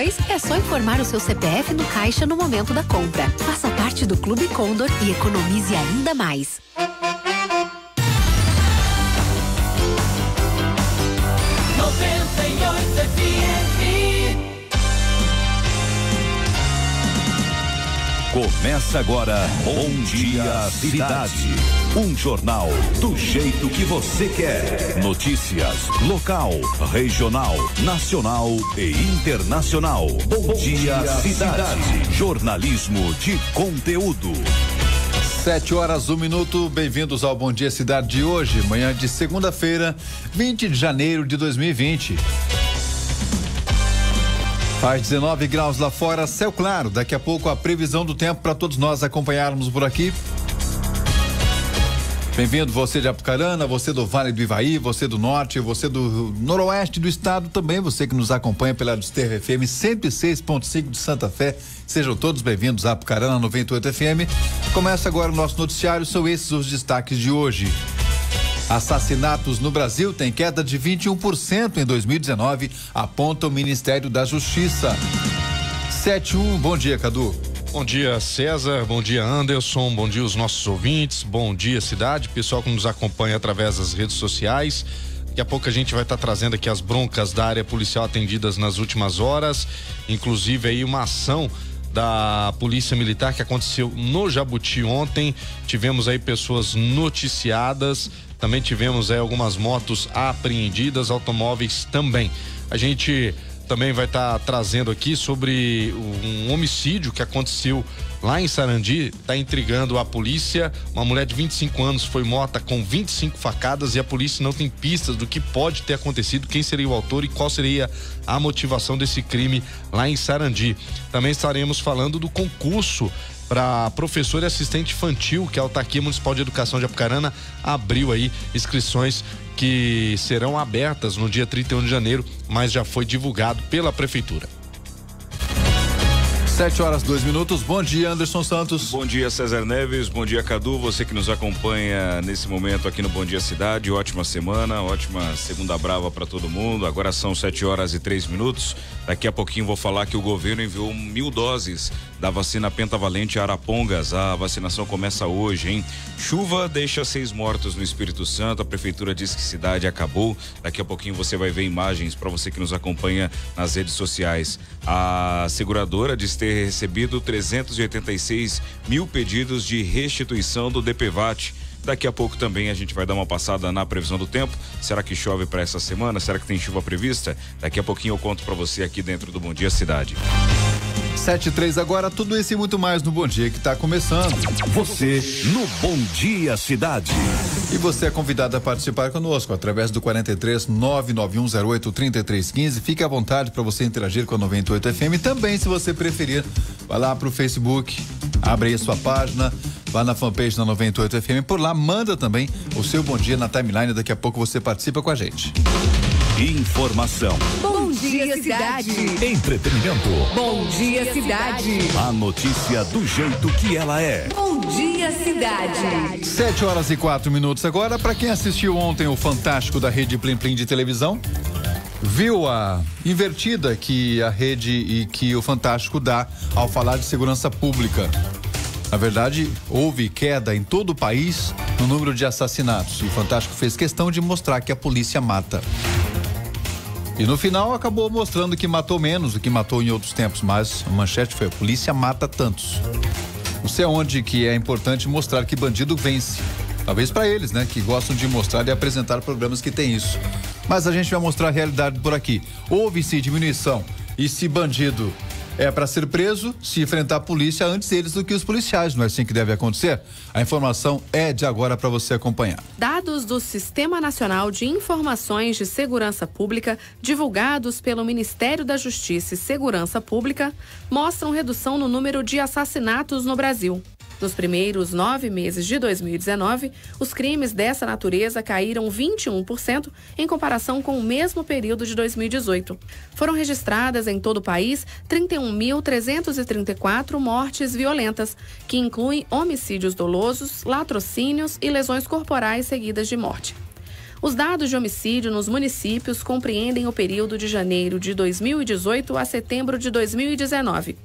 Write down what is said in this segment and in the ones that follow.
Depois, é só informar o seu CPF no caixa no momento da compra. Faça parte do Clube Condor e economize ainda mais. Começa agora Bom Dia Cidade. Um jornal do jeito que você quer. Notícias local, regional, nacional e internacional. Bom, dia, Cidade. Jornalismo de conteúdo. Sete horas, um minuto. Bem-vindos ao Bom Dia Cidade de hoje, manhã de segunda-feira, 20 de janeiro de 2020. Faz 19 graus lá fora, céu claro. Daqui a pouco a previsão do tempo para todos nós acompanharmos por aqui. Bem-vindo você de Apucarana, você do Vale do Ivaí, você do Norte, você do Noroeste do Estado também, você que nos acompanha pela Desterra FM 106.5 de Santa Fé. Sejam todos bem-vindos a Apucarana 98 FM. Começa agora o nosso noticiário, são esses os destaques de hoje. Assassinatos no Brasil têm queda de 21% em 2019, aponta o Ministério da Justiça. 71, bom dia, Cadu. Bom dia, César. Bom dia, Anderson. Bom dia, os nossos ouvintes. Bom dia, cidade. Pessoal que nos acompanha através das redes sociais. Daqui a pouco a gente vai estar tá trazendo aqui as broncas da área policial atendidas nas últimas horas. Inclusive aí uma ação da Polícia Militar que aconteceu no Jabuti ontem. Tivemos aí pessoas noticiadas também tivemos aí algumas motos apreendidas, automóveis também. A gente também vai estar tá trazendo aqui sobre um homicídio que aconteceu lá em Sarandi, está intrigando a polícia. Uma mulher de 25 anos foi morta com 25 facadas e a polícia não tem pistas do que pode ter acontecido, quem seria o autor e qual seria a motivação desse crime lá em Sarandi. Também estaremos falando do concurso para professor e assistente infantil, que a Autarquia Municipal de Educação de Apucarana abriu aí inscrições que serão abertas no dia 31 de janeiro, mas já foi divulgado pela prefeitura. Sete horas, dois minutos. Bom dia, Anderson Santos. Bom dia, César Neves. Bom dia, Cadu. Você que nos acompanha nesse momento aqui no Bom Dia Cidade. Ótima semana, ótima segunda brava para todo mundo. Agora são sete horas e três minutos. Daqui a pouquinho vou falar que o governo enviou mil doses da vacina pentavalente Arapongas. A vacinação começa hoje, hein? Chuva deixa seis mortos no Espírito Santo. A prefeitura diz que cidade acabou. Daqui a pouquinho você vai ver imagens para você que nos acompanha nas redes sociais. A seguradora diz ter recebido 386 mil pedidos de restituição do DPVAT. Daqui a pouco também a gente vai dar uma passada na previsão do tempo. Será que chove para essa semana? Será que tem chuva prevista? Daqui a pouquinho eu conto para você aqui dentro do Bom Dia Cidade. Sete e três agora, tudo isso e muito mais no Bom Dia que está começando. Você no Bom Dia Cidade. E você é convidado a participar conosco através do 43 99108 3315. Fique à vontade para você interagir com a 98 FM. Também, se você preferir, vá lá para o Facebook, abre aí a sua página, vá na fanpage da 98 FM. Por lá, manda também o seu bom dia na timeline. Daqui a pouco você participa com a gente. Informação. Bom dia, cidade. Entretenimento. Bom dia, cidade. A notícia do jeito que ela é. Bom dia, cidade. Sete horas e quatro minutos agora. Para quem assistiu ontem o Fantástico da Rede Plim Plim de televisão, viu a invertida que a rede e que o Fantástico dá ao falar de segurança pública. Na verdade, houve queda em todo o país no número de assassinatos. E o Fantástico fez questão de mostrar que a polícia mata. E no final acabou mostrando que matou menos do que matou em outros tempos, mas a manchete foi: a polícia mata tantos. Não sei aonde que é importante mostrar que bandido vence. Talvez para eles, né, que gostam de mostrar e apresentar programas que tem isso. Mas a gente vai mostrar a realidade por aqui. Houve sim diminuição. E se bandido é para ser preso, se enfrentar a polícia antes eles do que os policiais, não é assim que deve acontecer? A informação é de agora para você acompanhar. Dados do Sistema Nacional de Informações de Segurança Pública, divulgados pelo Ministério da Justiça e Segurança Pública, mostram redução no número de assassinatos no Brasil. Nos primeiros nove meses de 2019, os crimes dessa natureza caíram 21% em comparação com o mesmo período de 2018. Foram registradas em todo o país 31.334 mortes violentas, que incluem homicídios dolosos, latrocínios e lesões corporais seguidas de morte. Os dados de homicídio nos municípios compreendem o período de janeiro de 2018 a setembro de 2019.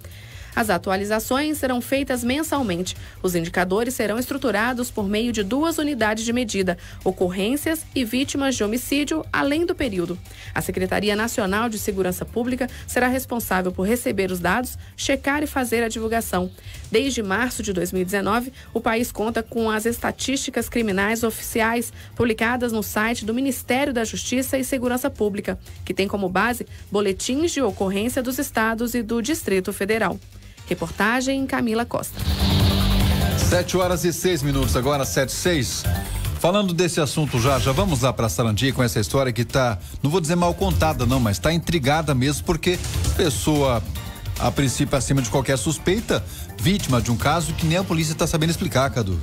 As atualizações serão feitas mensalmente. Os indicadores serão estruturados por meio de duas unidades de medida: ocorrências e vítimas de homicídio, além do período. A Secretaria Nacional de Segurança Pública será responsável por receber os dados, checar e fazer a divulgação. Desde março de 2019, o país conta com as estatísticas criminais oficiais publicadas no site do Ministério da Justiça e Segurança Pública, que tem como base boletins de ocorrência dos estados e do Distrito Federal. Reportagem Camila Costa. Sete horas e seis minutos, agora sete e seis. Falando desse assunto já, já vamos lá para Sarandi com essa história que tá, não vou dizer mal contada não, mas está intrigada mesmo porque pessoa a princípio acima de qualquer suspeita, vítima de um caso que nem a polícia está sabendo explicar, Cadu.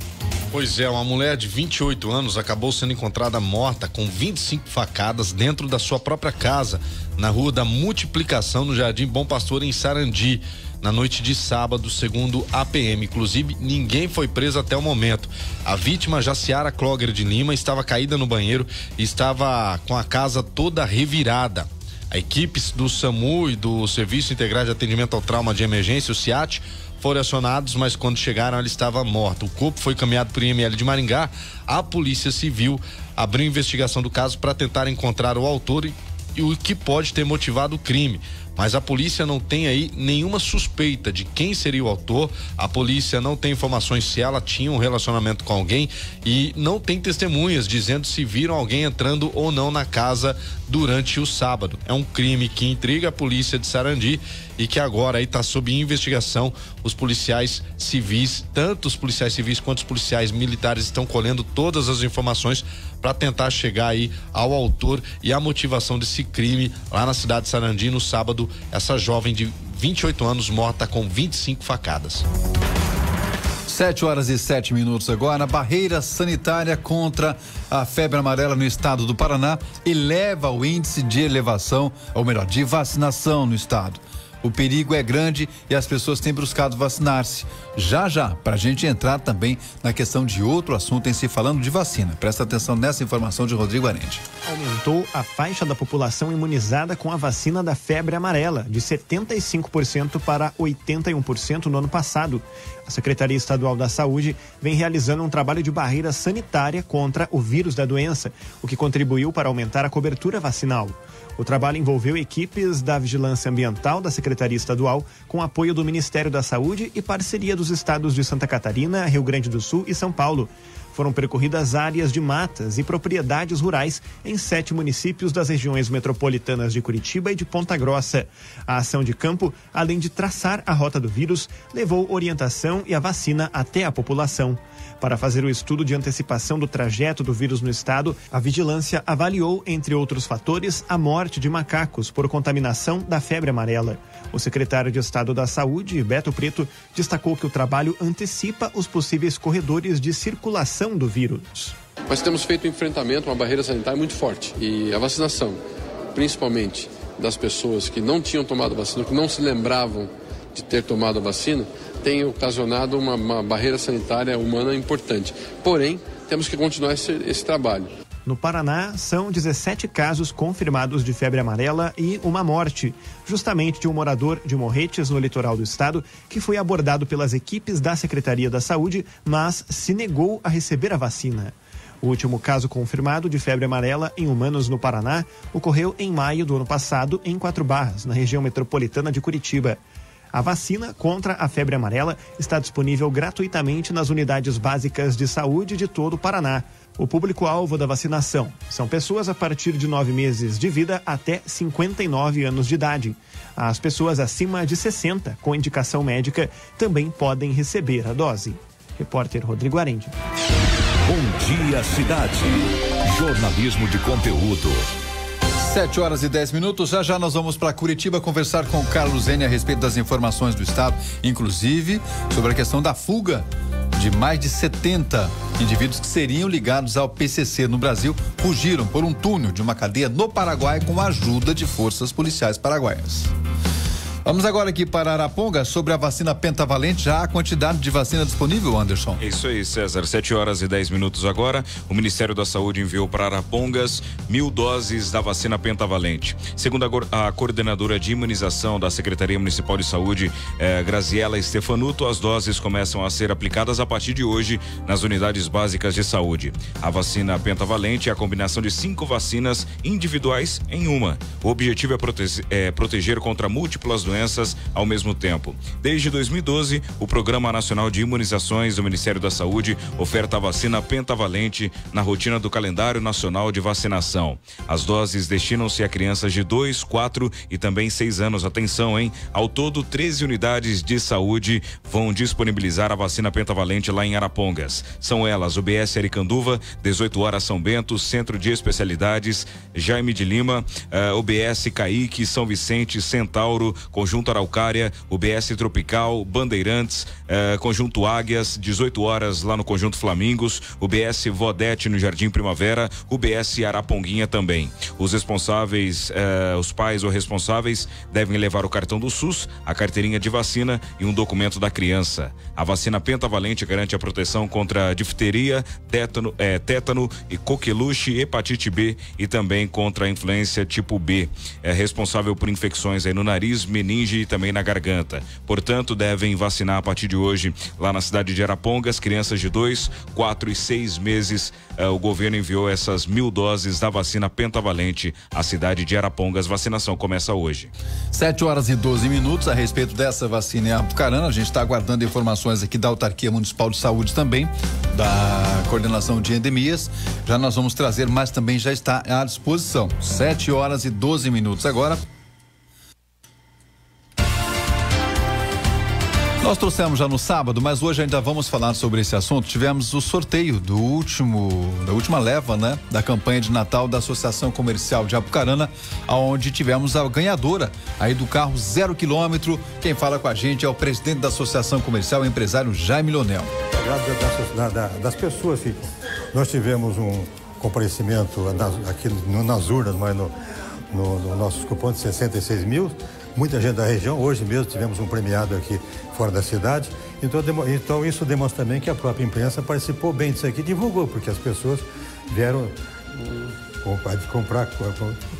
Pois é, uma mulher de 28 anos acabou sendo encontrada morta com 25 facadas dentro da sua própria casa, na rua da Multiplicação, no Jardim Bom Pastor, em Sarandi na noite de sábado, segundo a PM. Inclusive, ninguém foi preso até o momento. A vítima, Jaciara Cloger de Lima, estava caída no banheiro e estava com a casa toda revirada. A equipes do SAMU e do Serviço Integrado de Atendimento ao Trauma de Emergência, o CIAT, foram acionados, mas quando chegaram ela estava morta. O corpo foi caminhado para o IML de Maringá. A Polícia Civil abriu investigação do caso para tentar encontrar o autor e, e o que pode ter motivado o crime. Mas a polícia não tem aí nenhuma suspeita de quem seria o autor. A polícia não tem informações se ela tinha um relacionamento com alguém e não tem testemunhas dizendo se viram alguém entrando ou não na casa durante o sábado. É um crime que intriga a polícia de Sarandi e que agora está sob investigação. Os policiais civis, tanto os policiais civis quanto os policiais militares estão colhendo todas as informações para tentar chegar aí ao autor e à motivação desse crime lá na cidade de Sarandi no sábado. Essa jovem de 28 anos morta com 25 facadas. Sete horas e sete minutos agora. Barreira sanitária contra a febre amarela no estado do Paraná eleva o índice de elevação, ou melhor, de vacinação no estado. O perigo é grande e as pessoas têm buscado vacinar-se. Já já, para a gente entrar também na questão de outro assunto em si falando de vacina. Presta atenção nessa informação de Rodrigo Arende. Aumentou a faixa da população imunizada com a vacina da febre amarela, de 75% para 81% no ano passado. A Secretaria Estadual da Saúde vem realizando um trabalho de barreira sanitária contra o vírus da doença, o que contribuiu para aumentar a cobertura vacinal. O trabalho envolveu equipes da Vigilância Ambiental da Secretaria Estadual, com apoio do Ministério da Saúde e parceria dos estados de Santa Catarina, Rio Grande do Sul e São Paulo. Foram percorridas áreas de matas e propriedades rurais em sete municípios das regiões metropolitanas de Curitiba e de Ponta Grossa. A ação de campo, além de traçar a rota do vírus, levou orientação e a vacina até a população. Para fazer o estudo de antecipação do trajeto do vírus no estado, a vigilância avaliou, entre outros fatores, a morte de macacos por contaminação da febre amarela. O secretário de Estado da Saúde, Beto Preto, destacou que o trabalho antecipa os possíveis corredores de circulação do vírus. Nós temos feito um enfrentamento, uma barreira sanitária muito forte. E a vacinação, principalmente das pessoas que não tinham tomado vacina, que não se lembravam de ter tomado a vacina, tem ocasionado uma, uma barreira sanitária humana importante. Porém, temos que continuar esse, esse trabalho. No Paraná, são 17 casos confirmados de febre amarela e uma morte, justamente de um morador de Morretes, no litoral do estado, que foi abordado pelas equipes da Secretaria da Saúde, mas se negou a receber a vacina. O último caso confirmado de febre amarela em humanos no Paraná ocorreu em maio do ano passado, em Quatro Barras, na região metropolitana de Curitiba. A vacina contra a febre amarela está disponível gratuitamente nas unidades básicas de saúde de todo o Paraná. O público-alvo da vacinação são pessoas a partir de nove meses de vida até 59 anos de idade. As pessoas acima de 60, com indicação médica, também podem receber a dose. Repórter Rodrigo Arende. Bom dia, cidade. Jornalismo de conteúdo. 7 horas e 10 minutos. Já já nós vamos para Curitiba conversar com o Carlos Zene a respeito das informações do Estado, inclusive sobre a questão da fuga de mais de 70 indivíduos que seriam ligados ao PCC no Brasil fugiram por um túnel de uma cadeia no Paraguai com a ajuda de forças policiais paraguaias. Vamos agora aqui para Araponga sobre a vacina pentavalente. Já a quantidade de vacina disponível, Anderson? Isso aí, César. 7 horas e 10 minutos agora. O Ministério da Saúde enviou para Arapongas mil doses da vacina pentavalente. Segundo a, a coordenadora de imunização da Secretaria Municipal de Saúde, eh, Graziela Stefanuto, as doses começam a ser aplicadas a partir de hoje nas unidades básicas de saúde. A vacina pentavalente é a combinação de cinco vacinas individuais em uma. O objetivo é, é proteger contra múltiplas doenças doenças ao mesmo tempo. Desde 2012, o Programa Nacional de Imunizações do Ministério da Saúde oferta a vacina pentavalente na rotina do calendário nacional de vacinação. As doses destinam-se a crianças de 2, 4 e também 6 anos. Atenção, hein? Ao todo, 13 unidades de saúde vão disponibilizar a vacina pentavalente lá em Arapongas. São elas: UBS Aricanduva, 18 horas São Bento, Centro de Especialidades, Jaime de Lima, uh, eh, UBS Caique, São Vicente, Centauro, Conjunto Araucária, UBS Tropical, Bandeirantes, eh, Conjunto Águias, 18 horas lá no Conjunto Flamingos, UBS Vodete no Jardim Primavera, UBS Araponguinha também. Os responsáveis, eh, os pais ou responsáveis devem levar o cartão do SUS, a carteirinha de vacina e um documento da criança. A vacina pentavalente garante a proteção contra difteria, tétano, eh, tétano e coqueluche, hepatite B e também contra a influência tipo B. É responsável por infecções aí no nariz, meninge meninge e também na garganta. Portanto, devem vacinar a partir de hoje lá na cidade de Arapongas, crianças de 2, 4 e 6 meses. Eh, o governo enviou essas mil doses da vacina pentavalente à cidade de Arapongas. Vacinação começa hoje. 7 horas e 12 minutos a respeito dessa vacina em Apucarana. A gente está aguardando informações aqui da Autarquia Municipal de Saúde também, da coordenação de endemias. Já nós vamos trazer, mas também já está à disposição. 7 horas e 12 minutos agora. Nós trouxemos já no sábado, mas hoje ainda vamos falar sobre esse assunto. Tivemos o sorteio do último, da última leva, né, da campanha de Natal da Associação Comercial de Apucarana, aonde tivemos a ganhadora aí do carro zero quilômetro. Quem fala com a gente é o presidente da Associação Comercial, o empresário Jaime Leonel. Das, das, pessoas que nós tivemos um comparecimento aqui nas urnas, mas no, no, no nossos cupons de 66 mil muita gente da região. Hoje mesmo tivemos um premiado aqui fora da cidade. Então, então isso demonstra também que a própria imprensa participou bem disso aqui, divulgou, porque as pessoas vieram comprar, comprar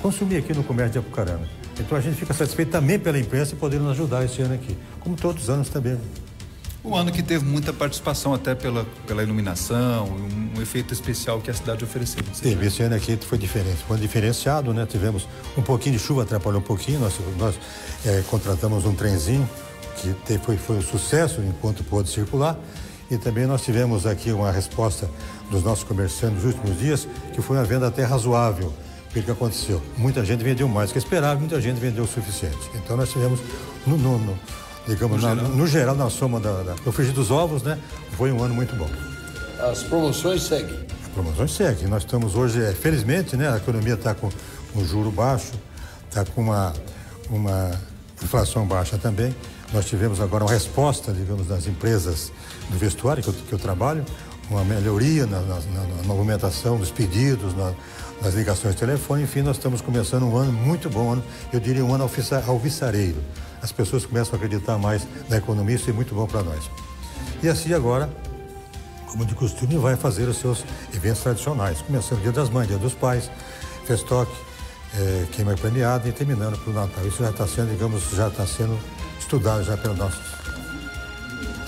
consumir aqui no comércio de Apucarana. Então a gente fica satisfeito também pela imprensa poder nos ajudar esse ano aqui, como todos os anos também. O ano que teve muita participação até pela, pela iluminação, um, um efeito especial que a cidade ofereceu. Teve, esse ano aqui foi diferente, foi diferenciado, né? Tivemos um pouquinho de chuva, atrapalhou um pouquinho, nós, nós é, contratamos um trenzinho que foi, foi um sucesso enquanto pôde circular e também nós tivemos aqui uma resposta dos nossos comerciantes nos últimos dias, que foi uma venda até razoável. O que aconteceu? Muita gente vendeu mais que esperava, muita gente vendeu o suficiente. Então nós tivemos no, no, no digamos, no, na, geral. no geral, na soma da, da, do frigir dos ovos, né? Foi um ano muito bom. As promoções seguem? As promoções seguem. Nós estamos hoje, é, felizmente, né? A economia está com um juro baixo, está com uma, uma inflação baixa também. Nós tivemos agora uma resposta, digamos, das empresas do vestuário que eu, que eu trabalho, uma melhoria na, na, na, movimentação dos pedidos, na, nas ligações de telefone. Enfim, nós estamos começando um ano muito bom, eu diria um ano alvissareiro as pessoas começam a acreditar mais na economia, isso é muito bom para nós. E assim agora, como de costume, vai fazer os seus eventos tradicionais, começando Dia das Mães, Dia dos Pais, Festoque, é, queima premiada e terminando para o Natal. Isso já está sendo, digamos, já está sendo estudado já pelos nossos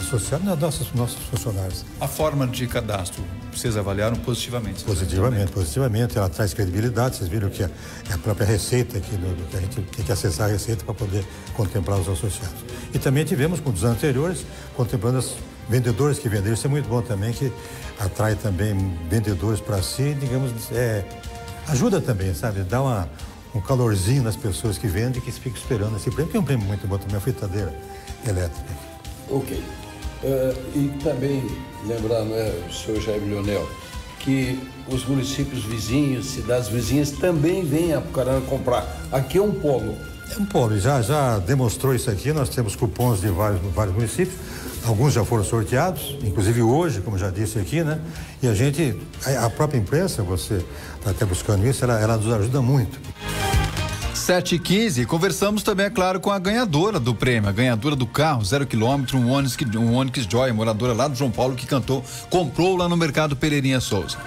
associados, né, nossos, nossos funcionários. A forma de cadastro, vocês avaliaram positivamente? Positivamente, positivamente. Ela traz credibilidade. Vocês viram que é a própria Receita, que, que a gente tem que acessar a Receita para poder contemplar os associados. E também tivemos, com os anos anteriores, contemplando os vendedores que venderam. Isso é muito bom também, que atrai também vendedores para si, digamos, é, ajuda também, sabe? Dá uma, um calorzinho nas pessoas que vendem e que ficam esperando esse prêmio, que é um prêmio muito bom também, a fritadeira elétrica. Ok. Uh, e também lembrar, né, o senhor Jair Leonel, que os municípios vizinhos, cidades vizinhas também vêm a Apucarana comprar. Aqui é um polo. É um polo, já, já demonstrou isso aqui, nós temos cupons de vários, vários municípios, alguns já foram sorteados, inclusive hoje, como já disse aqui, né? E a gente, a própria imprensa, você está até buscando isso, ela, ela nos ajuda muito. Sete e quinze, conversamos também, é claro, com a ganhadora do prêmio, a ganhadora do carro, zero quilômetro, um Onix, um Onix Joy, moradora lá do João Paulo, que cantou, comprou lá no mercado Pereirinha Souza.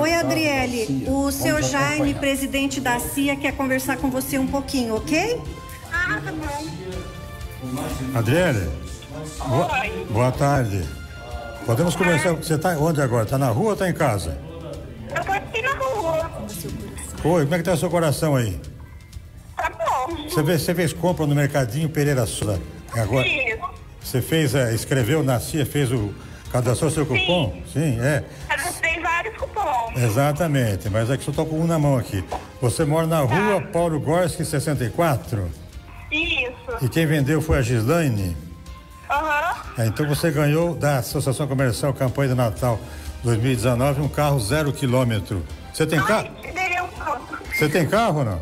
Oi, Adriele. O seu Jaime, presidente da CIA, quer conversar com você um pouquinho, ok? Ah, tá bom. Adriele, boa, boa tarde. Podemos conversar. Você está onde agora? Está na rua ou está em casa? Eu tô aqui na rua. Oi, como é que tá o seu coração aí? Tá bom. Você fez, você fez compra no Mercadinho Pereira Souza agora? Isso. Você fez, eh, escreveu na CIA, fez o. cadastrou seu cupom? Sim, é. Tem vários cupons. Exatamente, mas aqui só tô com um na mão aqui. Você mora na rua Paulo Gorski 64? Isso. E quem vendeu foi a Gislaine? Aham. É, então você ganhou da Associação Comercial Campanha de Natal 2019 um carro zero quilômetro. Você tem carro? Um. Você tem carro ou não?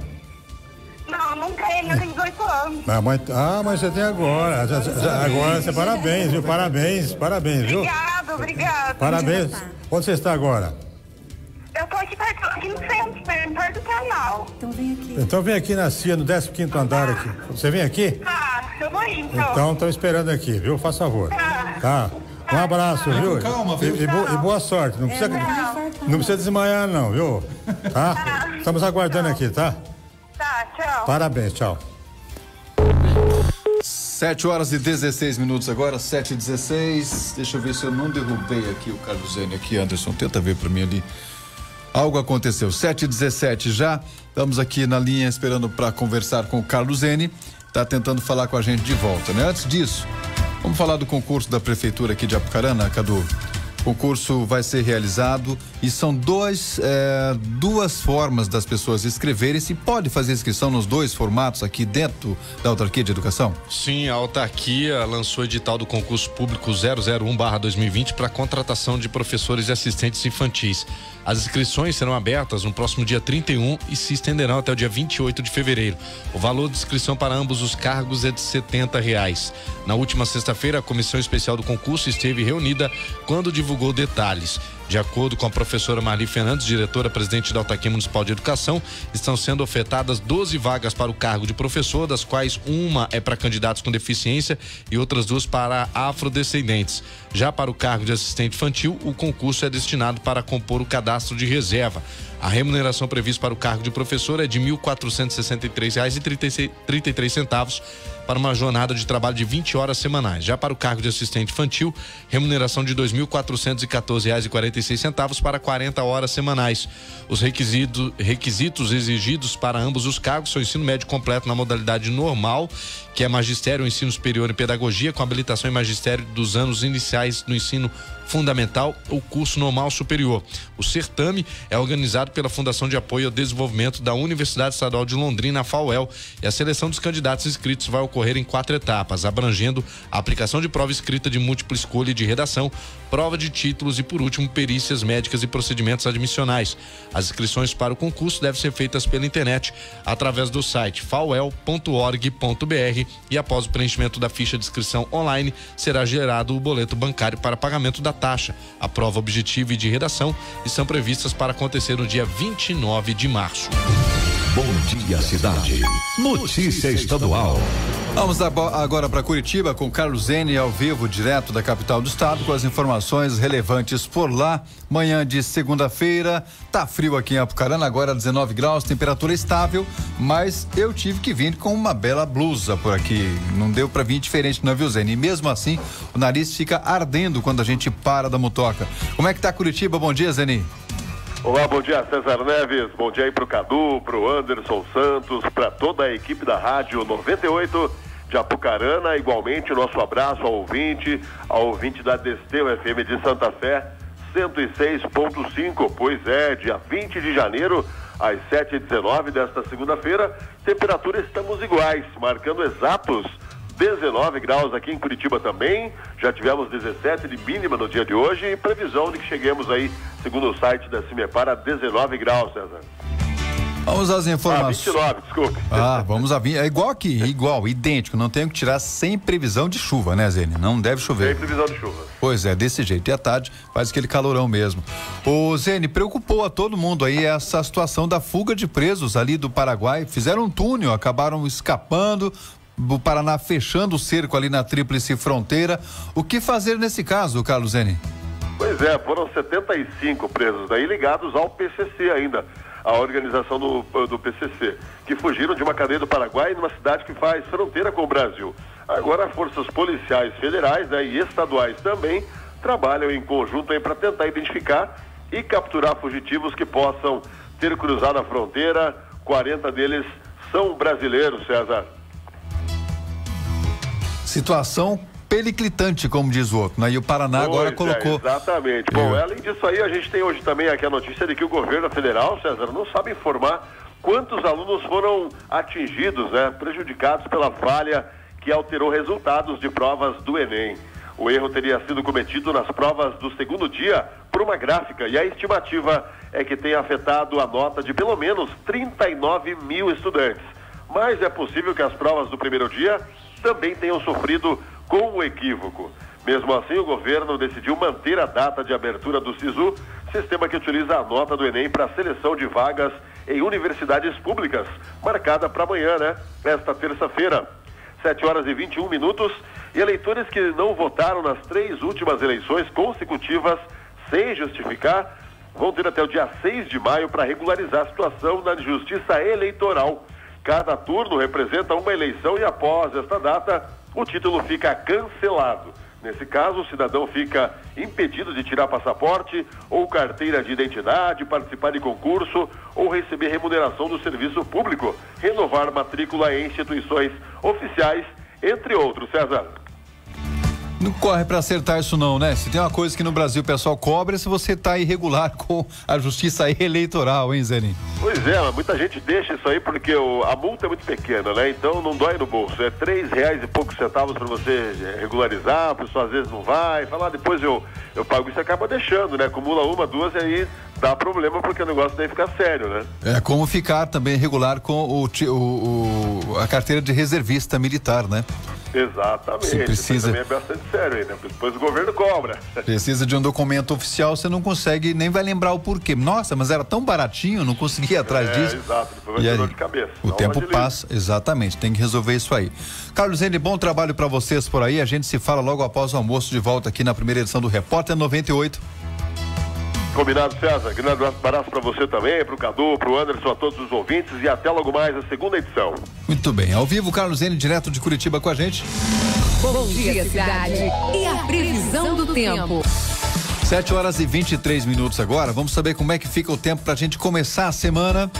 Não, não tenho, eu tenho 18 anos. Ah, mas, ah, mas você tem agora. Já- já- agora você parabéns, viu? Parabéns, parabéns, viu? Obrigado, obrigado. Parabéns. Onde você está agora? Eu tô aqui perto, aqui no centro, perto perto do canal. Então vem aqui. Então vem aqui na CIA, no 15 andar aqui. Você vem aqui? Ah, eu vou ir, então. Então estão esperando aqui, viu? Faz favor. Tá. Um abraço, viu? calma, viu? E, e bo- e boa sorte. Não precisa, não precisa desmaiar, não, viu? Tá? Estamos aguardando aqui, tá? Tá, tchau. Parabéns, tchau. 7 horas e 16 minutos agora, 7 e 16 Deixa eu ver se eu não derrubei aqui o Carlos Zene aqui, Anderson. Tenta ver para mim ali. Algo aconteceu. 7 e 17 já. Estamos aqui na linha esperando para conversar com o Carlos Zene. Tá tentando falar com a gente de volta, né? Antes disso, vamos falar do concurso da prefeitura aqui de Apucarana, Cadu. O concurso vai ser realizado e são dois, eh, duas formas das pessoas escreverem. Se pode fazer inscrição nos dois formatos aqui dentro da autarquia de educação? Sim, a autarquia lançou o edital do concurso público 001/2020 para contratação de professores e assistentes infantis. As inscrições serão abertas no próximo dia 31 e se estenderão até o dia 28 de fevereiro. O valor de inscrição para ambos os cargos é de 70 reais. Na última sexta-feira, a comissão especial do concurso esteve reunida quando divulgou detalhes. De acordo com a professora Marli Fernandes, diretora presidente da Autarquia Municipal de Educação, estão sendo ofertadas 12 vagas para o cargo de professor, das quais uma é para candidatos com deficiência e outras duas para afrodescendentes. Já para o cargo de assistente infantil, o concurso é destinado para compor o cadastro de reserva. A remuneração prevista para o cargo de professor é de R$ 1.463,33 centavos para uma jornada de trabalho de 20 horas semanais. Já para o cargo de assistente infantil, remuneração de R$ 2.414,46 centavos para 40 horas semanais. Os requisitos, requisitos exigidos para ambos os cargos são ensino médio completo na modalidade normal, que é magistério ou ensino superior em pedagogia, com habilitação em magistério dos anos iniciais do ensino fundamental ou curso normal superior. O certame é organizado pela Fundação de Apoio ao Desenvolvimento da Universidade Estadual de Londrina, a FAUEL, e a seleção dos candidatos inscritos vai ocorrer em quatro etapas, abrangendo a aplicação de prova escrita de múltipla escolha e de redação, prova de títulos e, por último, perícias médicas e procedimentos admissionais. As inscrições para o concurso devem ser feitas pela internet através do site fauel.org.br e após o preenchimento da ficha de inscrição online será gerado o boleto bancário para pagamento da taxa. A prova objetiva e de redação estão previstas para acontecer no dia 29 de março. Bom dia, cidade. Notícia estadual. Vamos agora para Curitiba com Carlos Zene ao vivo, direto da capital do estado, com as informações relevantes por lá. Manhã de segunda-feira, tá frio aqui em Apucarana, agora 19 graus, temperatura estável, mas eu tive que vir com uma bela blusa por aqui. Não deu para vir diferente, não, viu, Zene? E mesmo assim, o nariz fica ardendo quando a gente para da motoca. Como é que tá Curitiba? Bom dia, Zeni. Olá, bom dia César Neves, bom dia aí pro Cadu, pro Anderson Santos, para toda a equipe da Rádio 98 de Apucarana, igualmente nosso abraço ao ouvinte, ao ouvinte da Desterro FM de Santa Fé, 106.5, pois é, dia 20 de janeiro, às 7h19 desta segunda-feira, temperatura estamos iguais, marcando exatos 19 graus aqui em Curitiba também. Já tivemos 17 de mínima no dia de hoje e previsão de que cheguemos aí, segundo o site da Cimepar, a 19 graus, César. Vamos às informações. Ah, 29, desculpe. Ah, vamos a É igual aqui, igual, idêntico. Não tenho que tirar sem previsão de chuva, né, Zene? Não deve chover. Sem previsão de chuva. Pois é, desse jeito. E à tarde faz aquele calorão mesmo. O Zene, preocupou a todo mundo aí essa situação da fuga de presos ali do Paraguai. Fizeram um túnel, acabaram escapando. O Paraná fechando o cerco ali na tríplice fronteira. O que fazer nesse caso, Carlos Zene? Pois é, foram 75 presos daí ligados ao PCC ainda a organização do, do PCC, que fugiram de uma cadeia do Paraguai numa cidade que faz fronteira com o Brasil. Agora, forças policiais federais né, e estaduais também trabalham em conjunto para tentar identificar e capturar fugitivos que possam ter cruzado a fronteira. 40 deles são brasileiros, César. Situação peliclitante, como diz o outro, né? E o Paraná pois agora é, colocou. Exatamente. Bom, é. além disso aí, a gente tem hoje também aqui a notícia de que o governo federal, César, não sabe informar quantos alunos foram atingidos, né? Prejudicados pela falha que alterou resultados de provas do Enem. O erro teria sido cometido nas provas do segundo dia por uma gráfica e a estimativa é que tenha afetado a nota de pelo menos 39 mil estudantes. Mas é possível que as provas do primeiro dia também tenham sofrido com o equívoco. Mesmo assim, o governo decidiu manter a data de abertura do SISU, sistema que utiliza a nota do Enem para seleção de vagas em universidades públicas, marcada para amanhã, né? Esta terça-feira, 7 horas e 21 minutos. E eleitores que não votaram nas três últimas eleições consecutivas, sem justificar, vão ter até o dia 6 de maio para regularizar a situação na Justiça Eleitoral. Cada turno representa uma eleição e após esta data, o título fica cancelado. Nesse caso, o cidadão fica impedido de tirar passaporte ou carteira de identidade, participar de concurso ou receber remuneração do serviço público, renovar matrícula em instituições oficiais, entre outros. César. Não corre para acertar isso não, né? Se tem uma coisa que no Brasil o pessoal cobra é se você tá irregular com a justiça eleitoral, hein, Zenin? Pois é, mas muita gente deixa isso aí porque o, a multa é muito pequena, né? Então não dói no bolso. É três reais e poucos centavos para você regularizar, a pessoa às vezes não vai, fala, ah, depois eu, eu pago isso acaba deixando, né? Acumula uma, duas e aí dá problema porque o negócio daí fica sério, né? É como ficar também regular com o, o, o a carteira de reservista militar, né? Exatamente. Você precisa... também é bastante sério aí, né? Depois o governo cobra. Precisa de um documento oficial, você não consegue, nem vai lembrar o porquê. Nossa, mas era tão baratinho, não conseguia atrás é, disso. Exato, depois vai ter de cabeça. O tempo passa, exatamente, tem que resolver isso aí. Carlos Zene, bom trabalho para vocês por aí. A gente se fala logo após o almoço de volta aqui na primeira edição do Repórter 98. Combinado, César. Grande abraço para você também, para o Cadu, para o Anderson, a todos os ouvintes e até logo mais a segunda edição. Muito bem. Ao vivo, Carlos N, direto de Curitiba com a gente. Bom dia, cidade. E a previsão do tempo. 7 horas e 23 minutos agora. Vamos saber como é que fica o tempo para a gente começar a semana.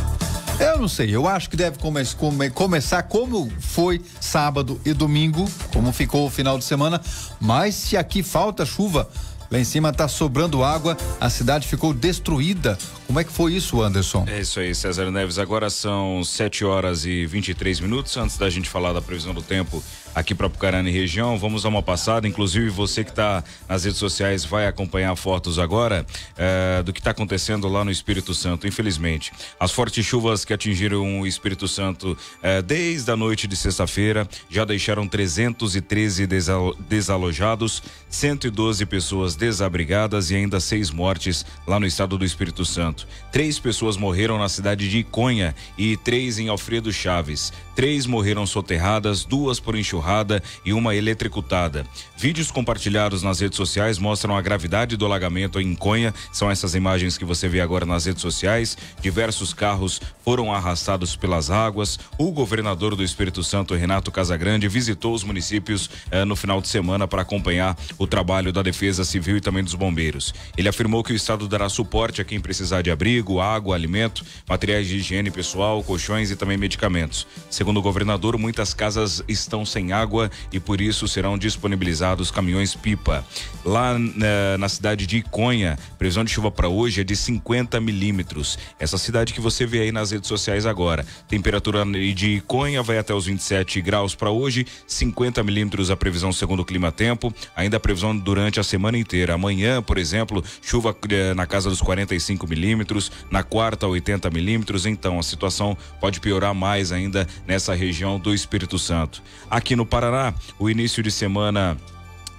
Eu não sei, eu acho que deve come come começar como foi sábado e domingo, como ficou o final de semana, mas se aqui falta chuva, Lá em cima está sobrando água, a cidade ficou destruída. Como é que foi isso, Anderson? É isso aí, César Neves. Agora são 7 horas e 23 minutos. Antes da gente falar da previsão do tempo, aqui para Pucarana e região. Vamos dar uma passada, inclusive você que está nas redes sociais vai acompanhar fotos agora eh, do que está acontecendo lá no Espírito Santo, infelizmente. As fortes chuvas que atingiram o Espírito Santo eh, desde a noite de sexta-feira já deixaram 313 desalo desalojados, 112 pessoas desabrigadas e ainda seis mortes lá no estado do Espírito Santo. Três pessoas morreram na cidade de Iconha e três em Alfredo Chaves. Três morreram soterradas, duas por enxurrada e uma eletrocutada. Vídeos compartilhados nas redes sociais mostram a gravidade do alagamento em Conha. São essas imagens que você vê agora nas redes sociais. Diversos carros foram arrastados pelas águas. O governador do Espírito Santo, Renato Casagrande, visitou os municípios eh, no final de semana para acompanhar o trabalho da Defesa Civil e também dos bombeiros. Ele afirmou que o Estado dará suporte a quem precisar de abrigo, água, alimento, materiais de higiene pessoal, colchões e também medicamentos. Segundo o governador, muitas casas estão sem água e por isso serão disponibilizados caminhões pipa. Lá na, na cidade de Iconha, previsão de chuva para hoje é de 50 milímetros. Essa cidade que você vê aí nas redes sociais agora. Temperatura de Iconha vai até os 27 graus para hoje, 50 milímetros a previsão segundo o clima tempo. Ainda a previsão durante a semana inteira. Amanhã, por exemplo, chuva eh, na casa dos 45 milímetros milímetros, na quarta 80 milímetros. Então a situação pode piorar mais ainda nessa região do Espírito Santo. Aqui no Paraná, o início de semana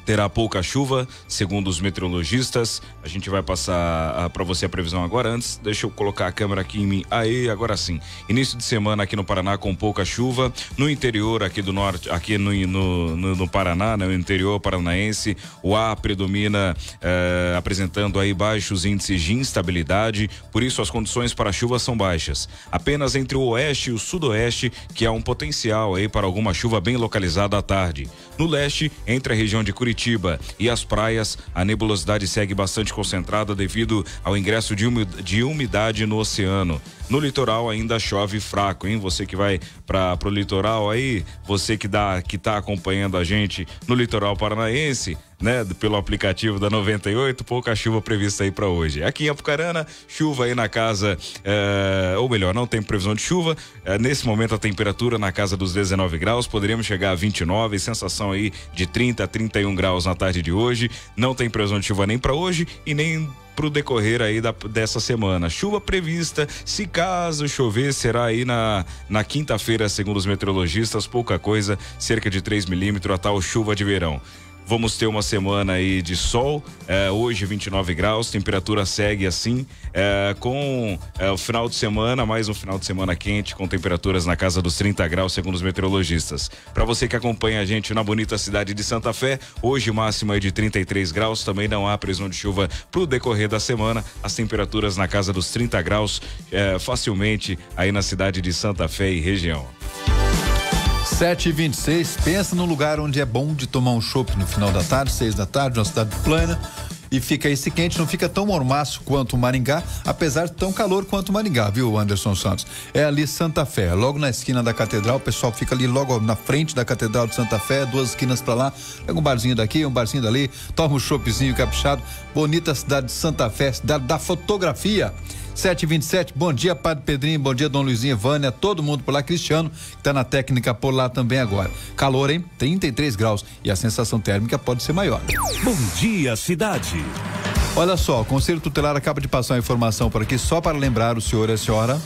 terá pouca chuva, segundo os meteorologistas. A gente vai passar uh, para você a previsão agora. Antes, deixa eu colocar a câmera aqui em mim. Aí, agora sim. Início de semana aqui no Paraná com pouca chuva. No interior aqui do norte, aqui no, no, no, no Paraná, né, no interior paranaense, o ar predomina uh, apresentando aí baixos índices de instabilidade. Por isso, as condições para chuva são baixas. Apenas entre o oeste e o sudoeste, que há um potencial aí para alguma chuva bem localizada à tarde. No leste, entre a região de Curitiba e as praias, a nebulosidade segue bastante concentrada devido ao ingresso de umidade no oceano. No litoral ainda chove fraco, hein? Você que vai para o litoral aí, você que dá que tá acompanhando a gente no litoral paranaense, né, pelo aplicativo da 98, pouca chuva prevista aí para hoje. Aqui em Apucarana, chuva aí na casa, é, ou melhor, não tem previsão de chuva. É, nesse momento a temperatura na casa dos 19 graus, poderíamos chegar a 29, sensação aí de 30 a 31 graus na tarde de hoje. Não tem previsão de chuva nem para hoje e nem para o decorrer aí da, dessa semana. Chuva prevista, se caso chover, será aí na, na quinta-feira, segundo os meteorologistas, pouca coisa, cerca de 3 milímetros, a tal chuva de verão. Vamos ter uma semana aí de sol, é, hoje 29 graus, temperatura segue assim, é, com é, o final de semana, mais um final de semana quente, com temperaturas na casa dos 30 graus, segundo os meteorologistas. Para você que acompanha a gente na bonita cidade de Santa Fé, hoje máxima é de 33 graus, também não há previsão de chuva para o decorrer da semana, as temperaturas na casa dos 30 graus, facilmente aí na cidade de Santa Fé e região. 7 e 26 pensa num lugar onde é bom de tomar um chopp no final da tarde, seis da tarde, uma cidade plana. E fica esse quente, não fica tão mormaço quanto o Maringá, apesar de tão calor quanto o Maringá, viu, Anderson Santos? É ali Santa Fé, logo na esquina da catedral, o pessoal fica ali logo na frente da catedral de Santa Fé, duas esquinas para lá, pega um barzinho daqui, um barzinho dali, toma um choppzinho caprichado. Bonita cidade de Santa Fé, cidade da fotografia. 727, bom dia, Padre Pedrinho, bom dia, Dom Luizinho, Vânia, todo mundo por lá, Cristiano, que tá na técnica por lá também agora. Calor, hein? 33 graus e a sensação térmica pode ser maior. Bom dia, cidade. Olha só, o Conselho Tutelar acaba de passar uma informação por aqui só para lembrar o senhor e a senhora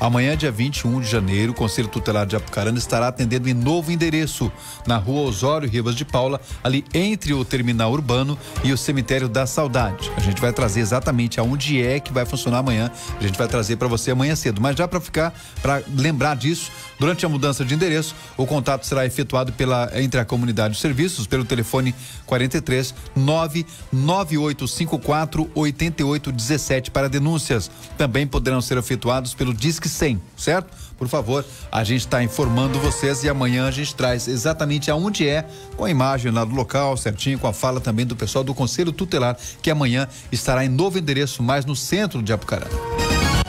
Amanhã, dia 21 de janeiro, o Conselho Tutelar de Apucarana estará atendendo em novo endereço, na rua Osório Ribas de Paula, ali entre o terminal urbano e o cemitério da Saudade. A gente vai trazer exatamente aonde é que vai funcionar amanhã. A gente vai trazer para você amanhã cedo. Mas já para ficar, para lembrar disso, durante a mudança de endereço, o contato será efetuado pela entre a comunidade de serviços pelo telefone 43 99854 8817 para denúncias. Também poderão ser efetuados pelo Disque 100, certo? Por favor, a gente está informando vocês e amanhã a gente traz exatamente aonde é, com a imagem lá do local, certinho, com a fala também do pessoal do Conselho Tutelar, que amanhã estará em novo endereço, mais no centro de Apucarana.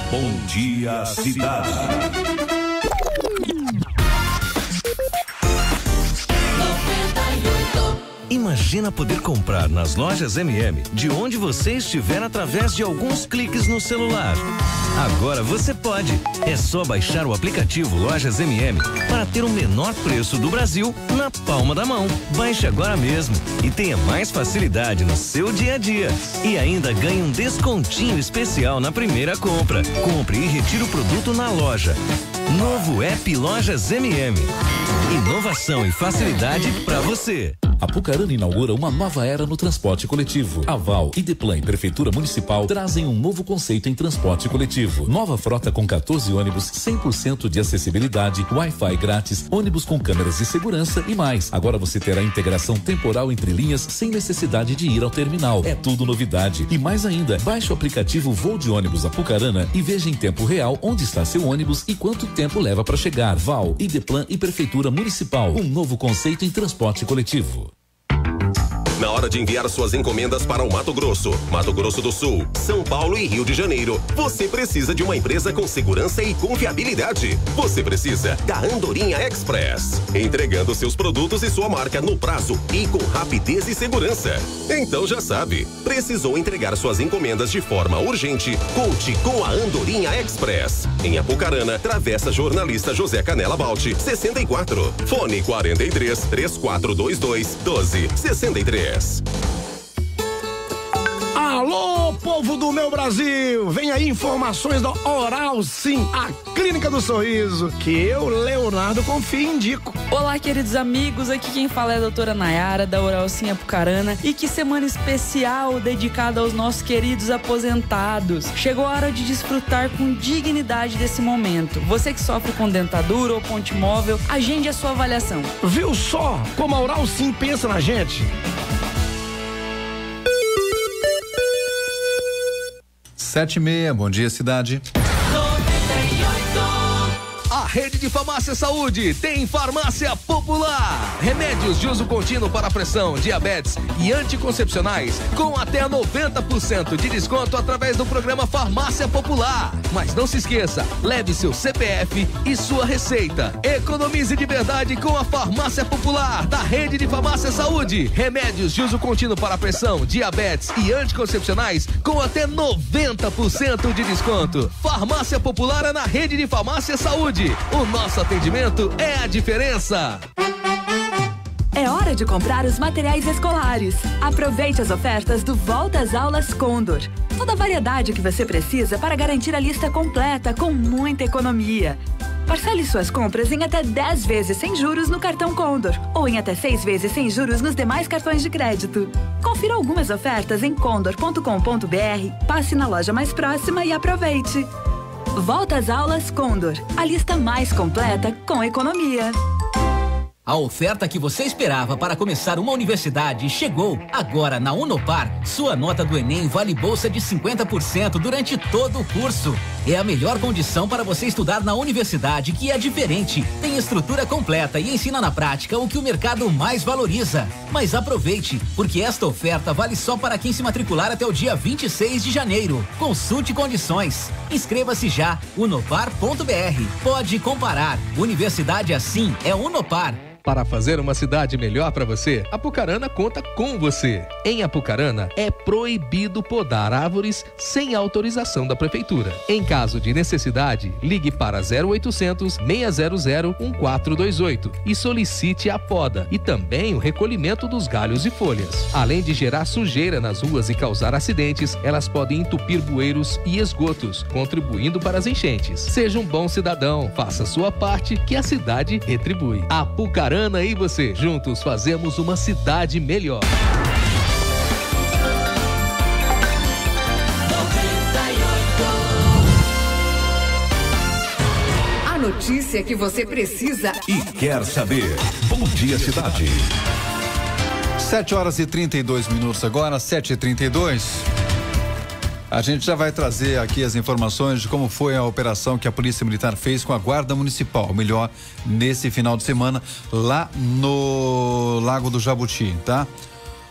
Bom dia, cidade. Imagina poder comprar nas lojas MM de onde você estiver através de alguns cliques no celular. Agora você pode. É só baixar o aplicativo Lojas MM para ter o menor preço do Brasil na palma da mão. Baixe agora mesmo e tenha mais facilidade no seu dia a dia. E ainda ganhe um descontinho especial na primeira compra. Compre e retire o produto na loja. Novo app Lojas MM. Inovação e facilidade para você. A Pucarana inaugura uma nova era no transporte coletivo. A Val, e Prefeitura Municipal trazem um novo conceito em transporte coletivo. Nova frota com 14 ônibus 100% de acessibilidade, Wi-Fi grátis, ônibus com câmeras de segurança e mais. Agora você terá integração temporal entre linhas sem necessidade de ir ao terminal. É tudo novidade. E mais ainda, baixe o aplicativo Voo de Ônibus Apucarana e veja em tempo real onde está seu ônibus e quanto tempo leva para chegar. Val, Ideplan e Prefeitura Municipal. Um novo conceito em transporte coletivo na hora de enviar suas encomendas para o Mato Grosso, Mato Grosso do Sul, São Paulo e Rio de Janeiro. Você precisa de uma empresa com segurança e confiabilidade. Você precisa da Andorinha Express, entregando seus produtos e sua marca no prazo e com rapidez e segurança. Então já sabe, precisou entregar suas encomendas de forma urgente? Conte com a Andorinha Express. Em Apucarana, Travessa Jornalista José Canela Balti, 64. Fone 43 3422 1263. Alô! Alô, povo do meu Brasil! Vem aí informações da Oral Sim, a clínica do sorriso, que eu, Leonardo, confio e indico. Olá, queridos amigos, aqui quem fala é a doutora Nayara, da Oral Sim Apucarana, e que semana especial dedicada aos nossos queridos aposentados. Chegou a hora de desfrutar com dignidade desse momento. Você que sofre com dentadura ou ponte móvel, agende a sua avaliação. Viu só como a Oral Sim pensa na gente? Sete e meia, bom dia cidade. A rede de farmácia saúde tem farmácia popular. Remédios de uso contínuo para pressão, diabetes e anticoncepcionais com até 90% de desconto através do programa Farmácia Popular. Mas não se esqueça, leve seu CPF e sua receita. Economize de verdade com a farmácia popular da rede de farmácia saúde. Remédios de uso contínuo para pressão, diabetes e anticoncepcionais com até 90% de desconto. Farmácia Popular é na rede de farmácia saúde. O nosso atendimento é a diferença. É hora de comprar os materiais escolares. Aproveite as ofertas do Volta às Aulas Condor. Toda a variedade que você precisa para garantir a lista completa com muita economia. Parcele suas compras em até 10 vezes sem juros no cartão Condor ou em até 6 vezes sem juros nos demais cartões de crédito. Confira algumas ofertas em condor.com.br, passe na loja mais próxima e aproveite. Volta às aulas Condor, a lista mais completa com economia. A oferta que você esperava para começar uma universidade chegou. Agora na Unopar, sua nota do Enem vale bolsa de 50% durante todo o curso. É a melhor condição para você estudar na universidade que é diferente, tem estrutura completa e ensina na prática o que o mercado mais valoriza. Mas aproveite, porque esta oferta vale só para quem se matricular até o dia 26 de janeiro. Consulte condições. Inscreva-se já, unopar.br. Pode comparar. Universidade assim é Unopar. Para fazer uma cidade melhor para você, Apucarana conta com você. Em Apucarana, é proibido podar árvores sem autorização da prefeitura. Em caso de necessidade, ligue para 0800 600 1428 e solicite a poda e também o recolhimento dos galhos e folhas. Além de gerar sujeira nas ruas e causar acidentes, elas podem entupir bueiros e esgotos, contribuindo para as enchentes. Seja um bom cidadão, faça sua parte que a cidade retribui. Apucarana e você, juntos fazemos uma cidade melhor. A notícia que você precisa e quer saber. Bom dia, cidade. 7 horas e 32 minutos agora, 7 e 32 a gente já vai trazer aqui as informações de como foi a operação que a Polícia Militar fez com a Guarda Municipal, melhor, nesse final de semana, lá no Lago do Jabuti, tá?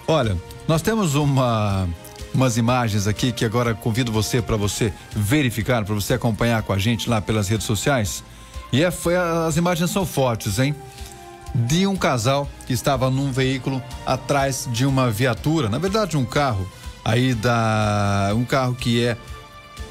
Olha, nós temos uma umas imagens aqui que agora convido você para você verificar, para você acompanhar com a gente lá pelas redes sociais. E é, foi, as imagens são fortes, hein? De um casal que estava num veículo atrás de uma viatura, na verdade um carro aí da um carro que é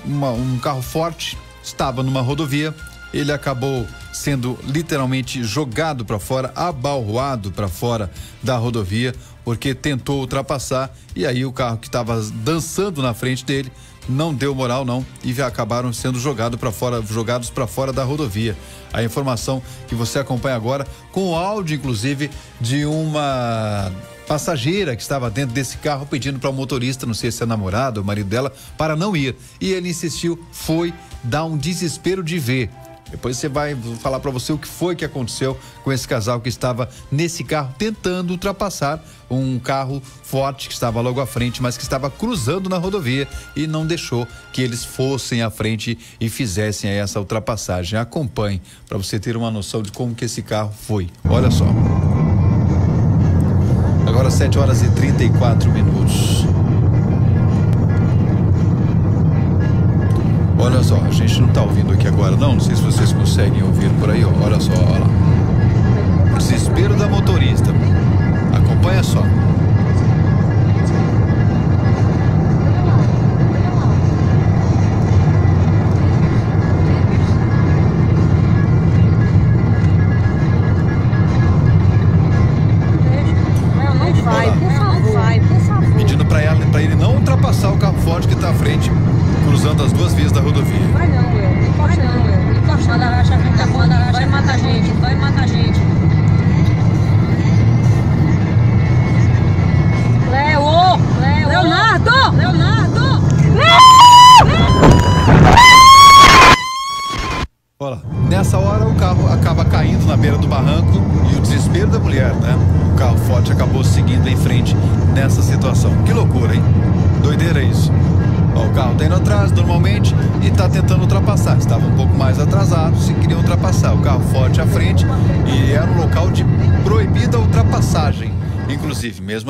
uma, um carro forte estava numa rodovia ele acabou sendo literalmente jogado para fora, abalroado para fora da rodovia, porque tentou ultrapassar e aí o carro que estava dançando na frente dele não deu moral não e acabaram sendo jogados para fora, jogados para fora da rodovia. A informação que você acompanha agora com o áudio inclusive de uma passageira que estava dentro desse carro pedindo para o motorista, não sei se é namorado ou marido dela, para não ir. E ele insistiu, foi dar um desespero de ver. Depois você vai falar para você o que foi que aconteceu com esse casal que estava nesse carro tentando ultrapassar um carro forte que estava logo à frente, mas que estava cruzando na rodovia e não deixou que eles fossem à frente e fizessem essa ultrapassagem. Acompanhe para você ter uma noção de como que esse carro foi. Olha só. Agora 7 horas e 34 minutos. Olha só, a gente não está ouvindo aqui agora, não. Não sei se vocês conseguem ouvir por aí, ó. Olha só, olha lá. Desespero da motorista. Acompanha só.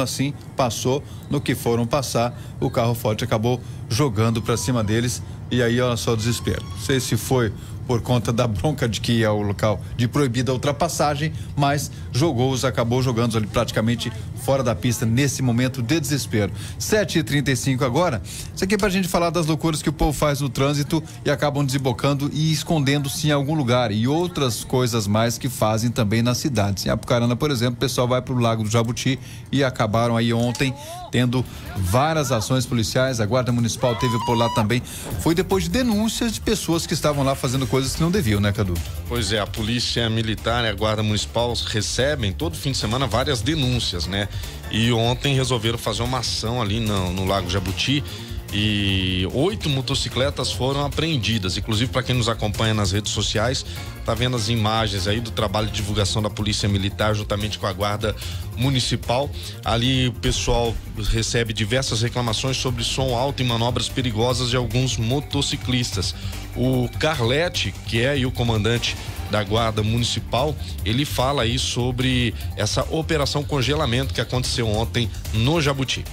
Assim, passou no que foram passar, o carro forte acabou jogando para cima deles e aí olha só o desespero. Não sei se foi por conta da bronca de que é o local de proibida ultrapassagem, mas jogou-os, acabou jogando ali praticamente fora da pista nesse momento de desespero. 7h35 agora. Isso aqui é pra gente falar das loucuras que o povo faz no trânsito e acabam desembocando e escondendo-se em algum lugar. E outras coisas mais que fazem também nas cidades. Em Apucarana, por exemplo, o pessoal vai pro Lago do Jabuti e acabaram aí ontem tendo várias ações policiais. A Guarda Municipal teve por lá também. Foi depois de denúncias de pessoas que estavam lá fazendo coisas que não deviam, né, Cadu? Pois é, a polícia militar e a guarda municipal recebem todo fim de semana várias denúncias, né? E ontem resolveram fazer uma ação ali no, no Lago Jabuti e oito motocicletas foram apreendidas. Inclusive, para quem nos acompanha nas redes sociais, tá vendo as imagens aí do trabalho de divulgação da Polícia Militar juntamente com a Guarda Municipal. Ali o pessoal recebe diversas reclamações sobre som alto e manobras perigosas de alguns motociclistas. O Carlete, que é o comandante da Guarda Municipal, ele fala aí sobre essa operação congelamento que aconteceu ontem no Jabuti.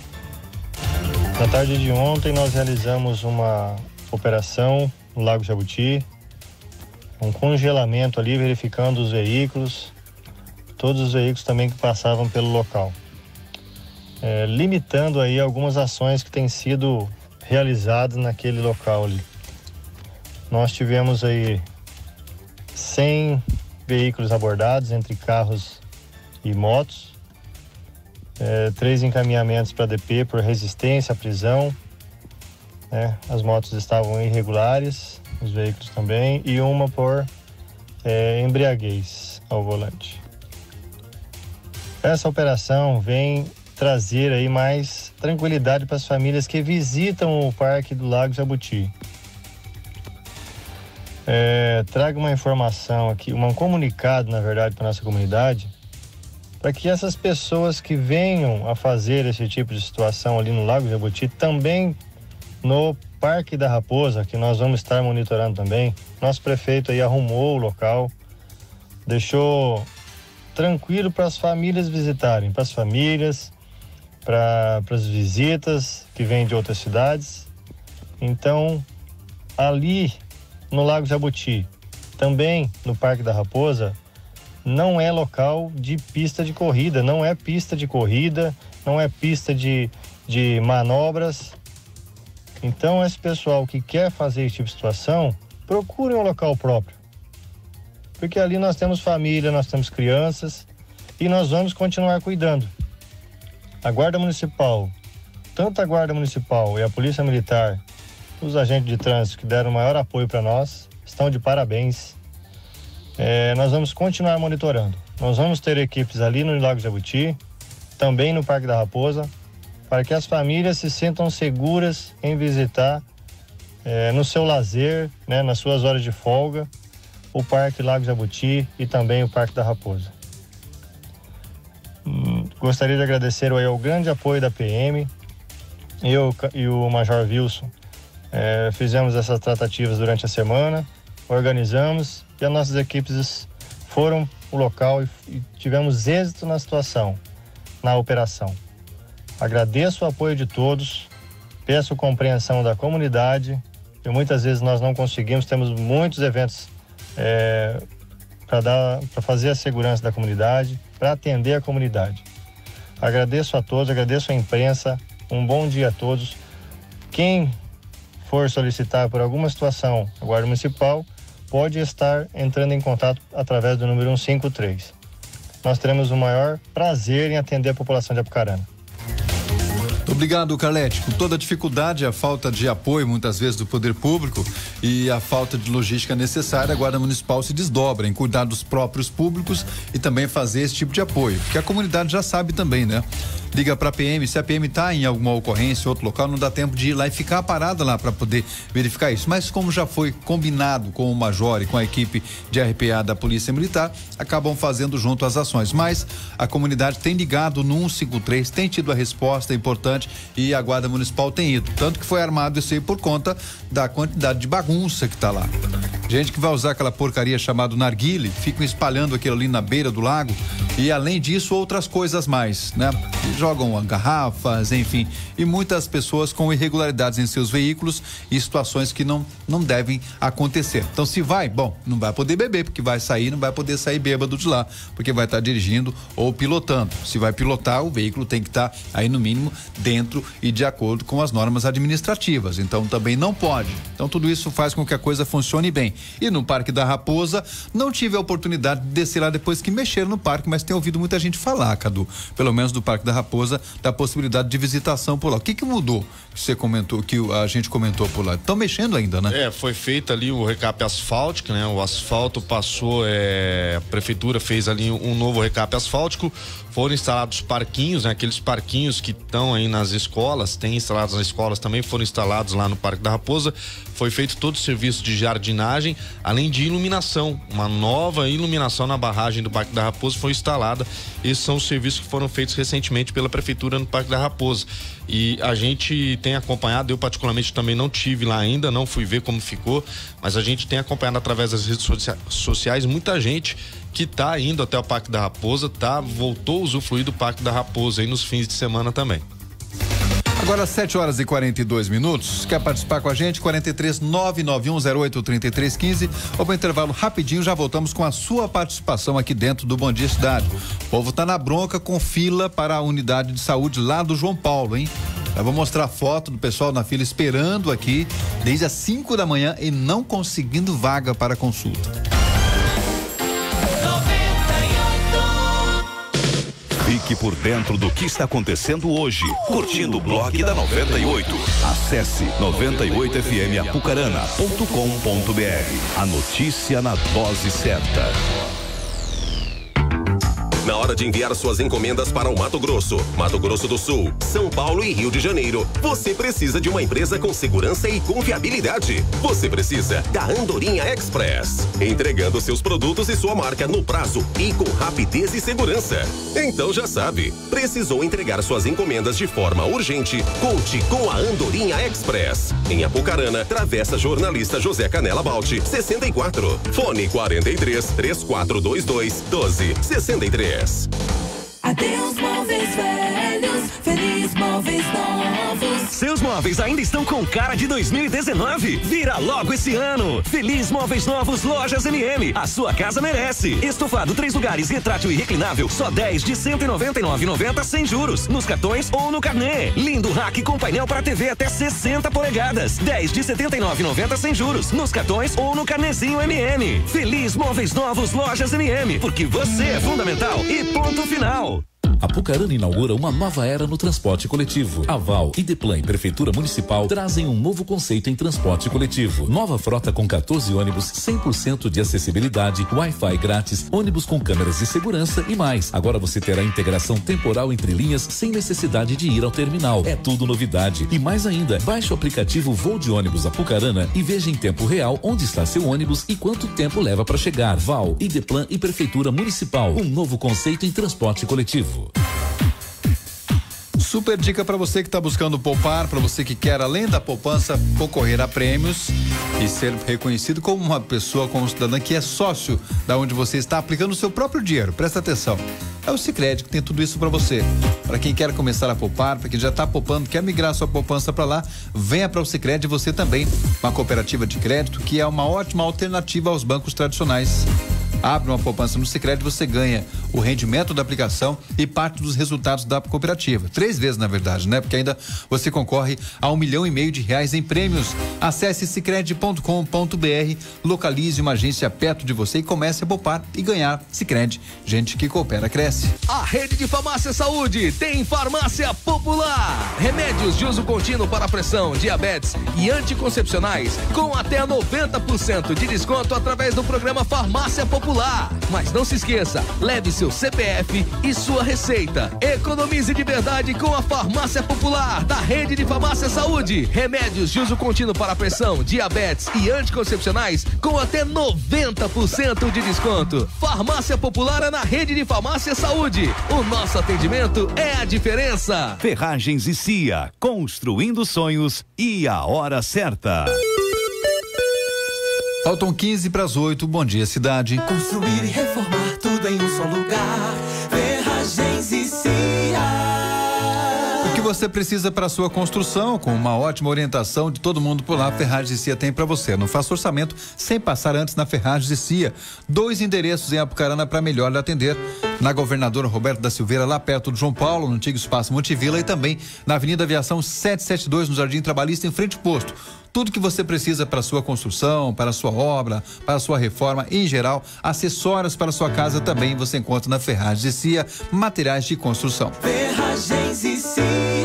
Na tarde de ontem, nós realizamos uma operação no Lago Jabuti, um congelamento ali, verificando os veículos, todos os veículos também que passavam pelo local, é, limitando aí algumas ações que têm sido realizadas naquele local ali. Nós tivemos aí 100 veículos abordados entre carros e motos, é, três encaminhamentos para DP por resistência à prisão. Né? As motos estavam irregulares, os veículos também, e uma por é, embriaguez ao volante. Essa operação vem trazer aí mais tranquilidade para as famílias que visitam o Parque do Lago Jabuti. É, traga uma informação aqui, um comunicado, na verdade, para nossa comunidade, para que essas pessoas que venham a fazer esse tipo de situação ali no Lago Jabuti, também no Parque da Raposa, que nós vamos estar monitorando também, nosso prefeito aí arrumou o local, deixou tranquilo para as famílias visitarem, para as famílias, para as visitas que vêm de outras cidades. Então, ali no Lago Jabuti, também no Parque da Raposa, não é local de pista de corrida, não é pista de corrida, não é pista de, de manobras. Então, esse pessoal que quer fazer esse tipo de situação, procure um local próprio. Porque ali nós temos família, nós temos crianças e nós vamos continuar cuidando. A Guarda Municipal, tanto a Guarda Municipal e a Polícia Militar, os agentes de trânsito que deram maior apoio para nós, estão de parabéns é, nós vamos continuar monitorando. Nós vamos ter equipes ali no Lago Jabuti, também no Parque da Raposa, para que as famílias se sintam seguras em visitar é, no seu lazer, né, nas suas horas de folga, o Parque Lago Jabuti e também o Parque da Raposa. Hum, gostaria de agradecer aí grande apoio da PM. Eu e o Major Wilson é, fizemos essas tratativas durante a semana, organizamos e as nossas equipes foram o local e, tivemos êxito na situação, na operação. Agradeço o apoio de todos, peço compreensão da comunidade e muitas vezes nós não conseguimos, temos muitos eventos é, para fazer a segurança da comunidade, para atender a comunidade. Agradeço a todos, agradeço a imprensa, um bom dia a todos. Quem for solicitar por alguma situação a Guarda Municipal, pode estar entrando em contato através do número 153. Nós teremos o maior prazer em atender a população de Apucarana. Obrigado, Carlete. Com toda a dificuldade, a falta de apoio, muitas vezes, do poder público e a falta de logística necessária, a Guarda Municipal se desdobra em cuidar dos próprios públicos e também fazer esse tipo de apoio, que a comunidade já sabe também, né? Liga para a PM. Se a PM está em alguma ocorrência, outro local, não dá tempo de ir lá e ficar parada lá para poder verificar isso. Mas como já foi combinado com o Major e com a equipe de RPA da Polícia Militar, acabam fazendo junto as ações. Mas a comunidade tem ligado no 153, tem tido a resposta importante e a Guarda Municipal tem ido. Tanto que foi armado isso aí por conta da quantidade de bagunça que está lá. Gente que vai usar aquela porcaria chamada narguile, ficam espalhando aquilo ali na beira do lago e além disso outras coisas mais, né? Jogam garrafas, enfim, e muitas pessoas com irregularidades em seus veículos e situações que não não devem acontecer. Então se vai, bom, não vai poder beber porque vai sair, não vai poder sair bêbado de lá, porque vai estar dirigindo ou pilotando. Se vai pilotar, o veículo tem que estar aí no mínimo dentro e de acordo com as normas administrativas. Então também não pode. Então tudo isso faz com que a coisa funcione bem. E no Parque da Raposa, não tive a oportunidade de descer lá depois que mexeram no parque, mas tenho ouvido muita gente falar, Cadu, pelo menos do Parque da Raposa, da possibilidade de visitação por lá. O que que mudou? Que você comentou, que a gente comentou por lá. Estão mexendo ainda, né? É, foi feito ali o recape asfáltico, né? O asfalto passou, é, a prefeitura fez ali um novo recape asfáltico, foram instalados parquinhos, né? Aqueles parquinhos que estão aí nas escolas, tem instalados nas escolas também, foram instalados lá no Parque da Raposa. Foi feito todo o serviço de jardinagem, além de iluminação. Uma nova iluminação na barragem do Parque da Raposa foi instalada. Esses são os serviços que foram feitos recentemente pela Prefeitura no Parque da Raposa. E a gente tem acompanhado, eu particularmente também não tive lá ainda, não fui ver como ficou, mas a gente tem acompanhado através das redes sociais muita gente que está indo até o Parque da Raposa, tá, voltou a usufruir do Parque da Raposa aí nos fins de semana também. Agora 7 horas e 42 minutos. Quer participar com a gente? 43 99108 3315. Vamos intervalo rapidinho, já voltamos com a sua participação aqui dentro do Bom Dia Cidade. O povo tá na bronca com fila para a unidade de saúde lá do João Paulo, hein? Eu vou mostrar foto do pessoal na fila esperando aqui desde as 5 da manhã e não conseguindo vaga para consulta. Fique por dentro do que está acontecendo hoje, curtindo o blog da 98. Acesse 98fmapucarana.com.br. A notícia na dose certa. Na hora de enviar suas encomendas para o Mato Grosso, Mato Grosso do Sul, São Paulo e Rio de Janeiro, você precisa de uma empresa com segurança e confiabilidade. Você precisa da Andorinha Express, entregando seus produtos e sua marca no prazo e com rapidez e segurança. Então já sabe, precisou entregar suas encomendas de forma urgente? Conte com a Andorinha Express. Em Apucarana, Travessa Jornalista José Canela Balti, 64. Fone 43 3422 1263. Adeus, móveis velhos, feliz móveis novos. Seus móveis ainda estão com cara de 2019? Vira logo esse ano. Feliz Móveis Novos Lojas MM. A sua casa merece. Estofado três lugares, retrátil e reclinável, só 10 de 199,90 sem juros. Nos cartões ou no carnê. Lindo rack com painel para TV até 60 polegadas. 10 de 79,90 sem juros. Nos cartões ou no carnezinho MM. Feliz Móveis Novos Lojas MM. Porque você é fundamental. E ponto final. A Pucarana inaugura uma nova era no transporte coletivo. Aval, Ideplan e Prefeitura Municipal trazem um novo conceito em transporte coletivo. Nova frota com 14 ônibus, 100% de acessibilidade, Wi-Fi grátis, ônibus com câmeras de segurança e mais. Agora você terá integração temporal entre linhas sem necessidade de ir ao terminal. É tudo novidade. E mais ainda, baixe o aplicativo Voo de Ônibus Apucarana e veja em tempo real onde está seu ônibus e quanto tempo leva para chegar. Val, Ideplan e Prefeitura Municipal. Um novo conceito em transporte coletivo. Super dica para você que está buscando poupar, para você que quer, além da poupança, concorrer a prêmios e ser reconhecido como uma pessoa, como um cidadão que é sócio da onde você está aplicando o seu próprio dinheiro. Presta atenção. É o Sicredi que tem tudo isso para você. Para quem quer começar a poupar, para quem já está poupando, quer migrar sua poupança para lá, venha para o Sicredi você também, uma cooperativa de crédito que é uma ótima alternativa aos bancos tradicionais. Abre uma poupança no Sicredi, você ganha o rendimento da aplicação e parte dos resultados da cooperativa. Três vezes, na verdade, né? Porque ainda você concorre a um milhão e meio de reais em prêmios. Acesse cicred.com.br, localize uma agência perto de você e comece a poupar e ganhar. Sicredi, gente que coopera cresce. A rede de farmácia saúde tem farmácia popular. Remédios de uso contínuo para pressão, diabetes e anticoncepcionais com até 90% de desconto através do programa Farmácia Popular. Mas não se esqueça, leve seu CPF e sua receita. Economize de verdade com a Farmácia Popular da Rede de Farmácia Saúde. Remédios de uso contínuo para pressão, diabetes e anticoncepcionais com até 90% de desconto. Farmácia Popular é na Rede de Farmácia Saúde. O nosso atendimento é a diferença. Ferragens e Cia, construindo sonhos e a hora certa. Faltam 15 para as 8. Bom dia, cidade. Construir e reformar tudo em um só lugar. Ferragens e Cia. O que você precisa para sua construção, com uma ótima orientação de todo mundo por lá, Ferragens e Cia tem para você. Não faça orçamento sem passar antes na Ferragens e Cia. Dois endereços em Apucarana para melhor lhe atender. Na Governadora Roberto da Silveira, lá perto do João Paulo, no antigo Espaço Montivila, e também na Avenida Aviação 772, no Jardim Trabalhista, em frente ao posto. Tudo que você precisa para sua construção, para sua obra, para sua reforma, em geral, acessórios para sua casa também você encontra na Ferragens e Cia, materiais de construção. Ferragens e Você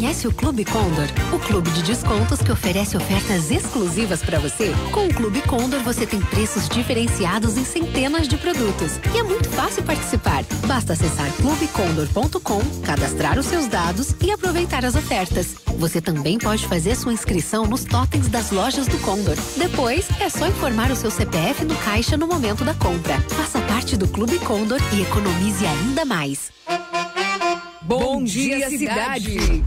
conhece o Clube Condor? O clube de descontos que oferece ofertas exclusivas para você? Com o Clube Condor você tem preços diferenciados em centenas de produtos. E é muito fácil participar. Basta acessar clubecondor.com, cadastrar os seus dados e aproveitar as ofertas. Você também pode fazer sua inscrição nos totens das lojas do Condor. Depois, é só informar o seu CPF no caixa no momento da compra. Faça parte do Clube Condor e economize ainda mais. Bom dia, cidade.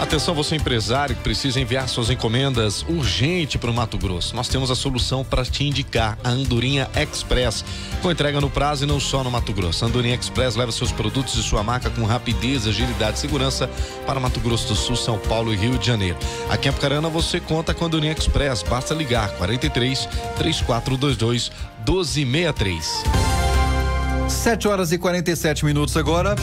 Atenção, você empresário que precisa enviar suas encomendas urgente para o Mato Grosso. Nós temos a solução para te indicar, a Andorinha Express, com entrega no prazo e não só no Mato Grosso. A Andorinha Express leva seus produtos e sua marca com rapidez, agilidade e segurança para Mato Grosso do Sul, São Paulo e Rio de Janeiro. Aqui em Apucarana você conta com a Andorinha Express. Basta ligar 43 3422 1263. 7 horas e 47 minutos agora.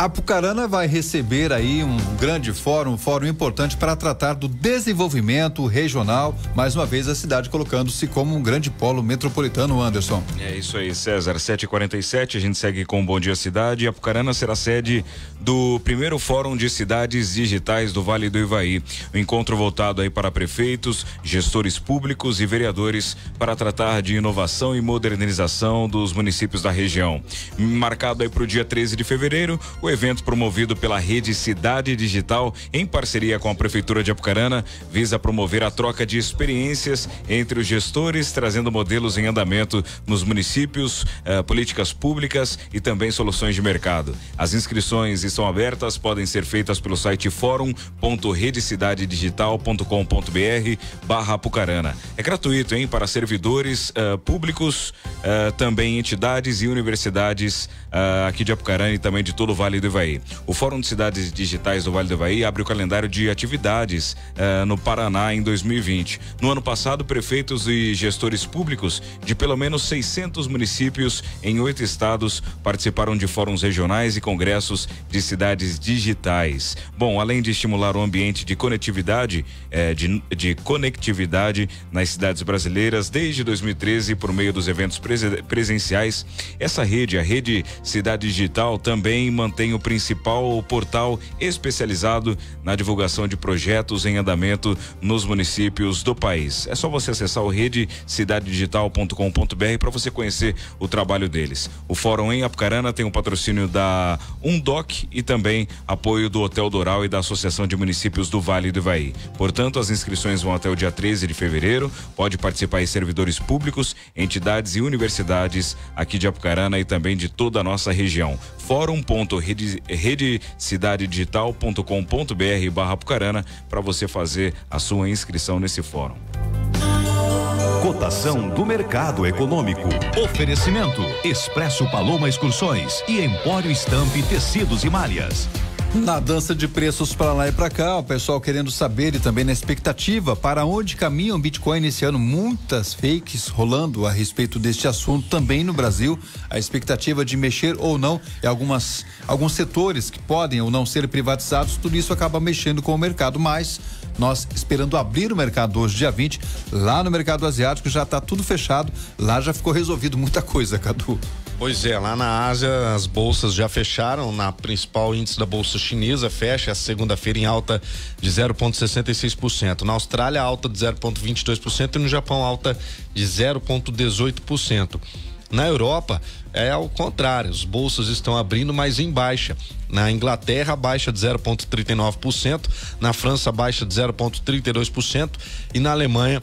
Apucarana vai receber aí um grande fórum, um fórum importante para tratar do desenvolvimento regional. Mais uma vez a cidade colocando-se como um grande polo metropolitano, Anderson. É isso aí, César. 7h47, a gente segue com Bom Dia Cidade. Apucarana será sede do primeiro Fórum de Cidades Digitais do Vale do Ivaí. O encontro voltado aí para prefeitos, gestores públicos e vereadores para tratar de inovação e modernização dos municípios da região. Marcado aí para o dia 13 de fevereiro, o evento promovido pela Rede Cidade Digital em parceria com a Prefeitura de Apucarana visa promover a troca de experiências entre os gestores, trazendo modelos em andamento nos municípios, eh, políticas públicas e também soluções de mercado. As inscrições estão abertas, podem ser feitas pelo site fórum.redecidadedigital.com.br barra Apucarana. É gratuito, hein? Para servidores eh, públicos, eh, também entidades e universidades eh, aqui de Apucarana e também de todo o Vale do Ivaí. O Fórum de Cidades Digitais do Vale do Ivaí abre o calendário de atividades no Paraná em 2020. No ano passado, prefeitos e gestores públicos de pelo menos 600 municípios em oito estados participaram de fóruns regionais e congressos de cidades digitais. Bom, além de estimular o ambiente de conectividade, eh, de, de conectividade nas cidades brasileiras desde 2013 por meio dos eventos prese- presenciais, essa rede, a rede Cidade Digital, também mantém o principal portal especializado na divulgação de projetos em andamento nos municípios do país. É só você acessar o redecidadedigital.com.br para você conhecer o trabalho deles. O fórum em Apucarana tem o patrocínio da Undoc e também apoio do Hotel Doral e da Associação de Municípios do Vale do Ivaí. Portanto, as inscrições vão até o dia 13 de fevereiro. Pode participar aí servidores públicos, entidades e universidades aqui de Apucarana e também de toda a nossa região. Fórum.redecidadedigital.com.br barra Apucarana para você fazer a sua inscrição nesse fórum. Cotação do mercado econômico. Oferecimento: Expresso Paloma Excursões e Empório Estampe Tecidos e Malhas. Na dança de preços para lá e para cá, o pessoal querendo saber e também na expectativa para onde caminha o Bitcoin esse ano, muitas fakes rolando a respeito deste assunto também no Brasil. A expectativa de mexer ou não em algumas alguns setores que podem ou não ser privatizados, tudo isso acaba mexendo com o mercado, mas nós esperando abrir o mercado hoje, dia 20, lá no mercado asiático já está tudo fechado, lá já ficou resolvido muita coisa, Cadu. Pois é, lá na Ásia as bolsas já fecharam, na principal índice da bolsa chinesa fecha segunda-feira em alta de 0,66%. Na Austrália alta de 0,22% e no Japão alta de 0,18%. Na Europa é ao contrário, as bolsas estão abrindo, mas em baixa. Na Inglaterra, baixa de 0,39%, na França, baixa de 0,32% e na Alemanha,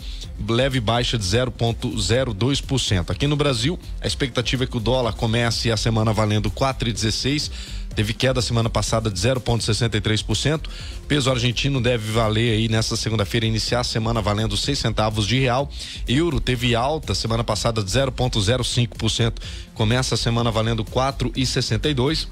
leve baixa de 0,02%. Aqui no Brasil, a expectativa é que o dólar comece a semana valendo 4,16 teve queda semana passada de 0,63%. Peso argentino deve valer aí nessa segunda-feira iniciar a semana valendo 6 centavos de real. Euro teve alta semana passada de 0,05%. Começa a semana valendo 4,62.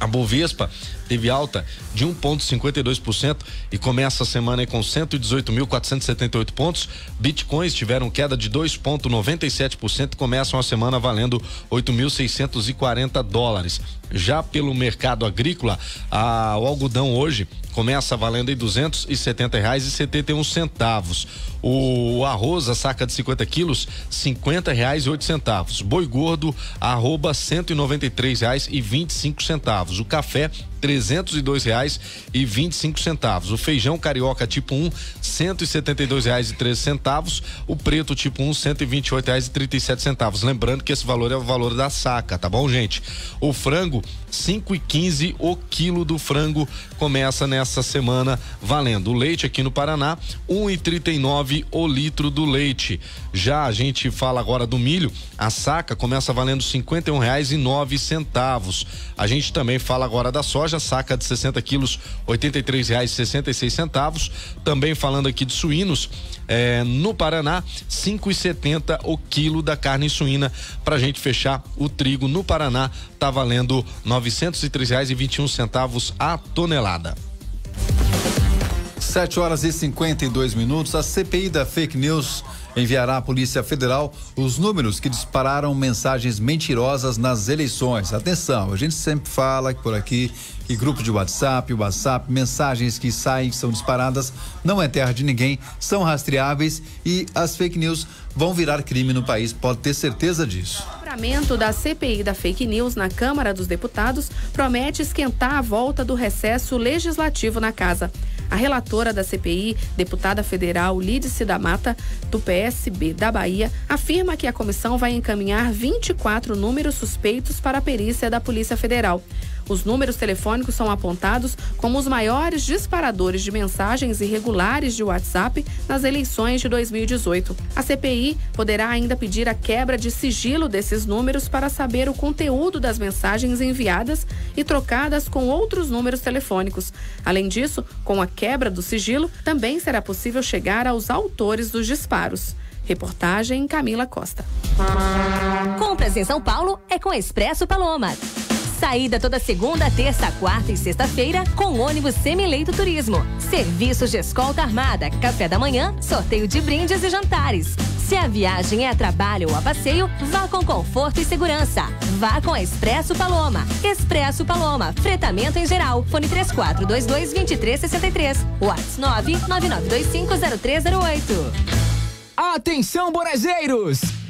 A Bovespa teve alta de 1,52% e começa a semana com 118.478 pontos. Bitcoins tiveram queda de 2,97% e começam a semana valendo 8.640 dólares. Já pelo mercado agrícola, a, o algodão hoje começa valendo em duzentos e setenta reais e setenta e um centavos. O arroz, a saca de 50 quilos, cinquenta reais e oito centavos. Boi gordo, arroba cento e noventa e três reais e vinte e cinco centavos. O café, trezentos e dois reais e vinte e cinco centavos. O feijão carioca tipo 1, um, cento e setenta e dois reais e treze centavos. O preto tipo 1, um, cento e vinte e oito reais e trinta e sete centavos. Lembrando que esse valor é o valor da saca, tá bom, gente? O frango, cinco e quinze o quilo do frango começa nessa semana valendo. O leite aqui no Paraná, um e trinta o litro do leite. Já a gente fala agora do milho, a saca começa valendo cinquenta e reais e nove centavos. A gente também fala agora da soja, saca de 60 quilos, oitenta e três reais sessenta e seis centavos. Também falando aqui de suínos, é, no Paraná, cinco e setenta o quilo da carne suína. Pra gente fechar, o trigo no Paraná tá valendo novecentos e três reais e vinte e um centavos a tonelada. 7 horas e 52 minutos. A CPI da fake news enviará à Polícia Federal os números que dispararam mensagens mentirosas nas eleições. Atenção, a gente sempre fala por aqui que grupos de WhatsApp, WhatsApp, mensagens que saem, que são disparadas, não é terra de ninguém, são rastreáveis e as fake news vão virar crime no país, pode ter certeza disso. O livramento da CPI da fake news na Câmara dos Deputados promete esquentar a volta do recesso legislativo na casa. A relatora da CPI, deputada federal Lídice da Mata, do PSB da Bahia, afirma que a comissão vai encaminhar 24 números suspeitos para a perícia da Polícia Federal. Os números telefônicos são apontados como os maiores disparadores de mensagens irregulares de WhatsApp nas eleições de 2018. A CPI poderá ainda pedir a quebra de sigilo desses números para saber o conteúdo das mensagens enviadas e trocadas com outros números telefônicos. Além disso, com a quebra do sigilo, também será possível chegar aos autores dos disparos. Reportagem Camila Costa. Compras em São Paulo é com Expresso Paloma. Saída toda segunda, terça, quarta e sexta-feira com ônibus Semileito Turismo. Serviços de escolta armada, café da manhã, sorteio de brindes e jantares. Se a viagem é a trabalho ou a passeio, vá com conforto e segurança. Vá com a Expresso Paloma. Expresso Paloma, fretamento em geral. Fone 3422 2363. WhatsApp 999250308. Atenção, bonezeiros!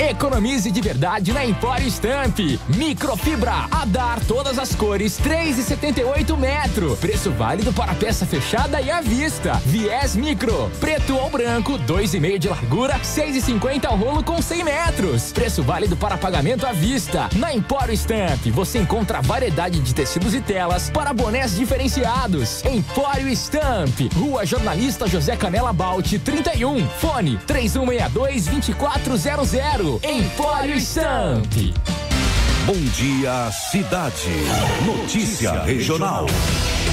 Economize de verdade na Empório Stamp. Microfibra a dar todas as cores, 3,78 metro. Preço válido para peça fechada e à vista. Viés micro, preto ou branco, 2,5 de largura, 6,50 ao rolo com 100 metros. Preço válido para pagamento à vista. Na Empório Stamp você encontra variedade de tecidos e telas para bonés diferenciados. Empório Stamp, Rua Jornalista José Canela Baute 31. Fone 3162 2400. Empório Stamp. Bom dia, cidade. Notícia regional.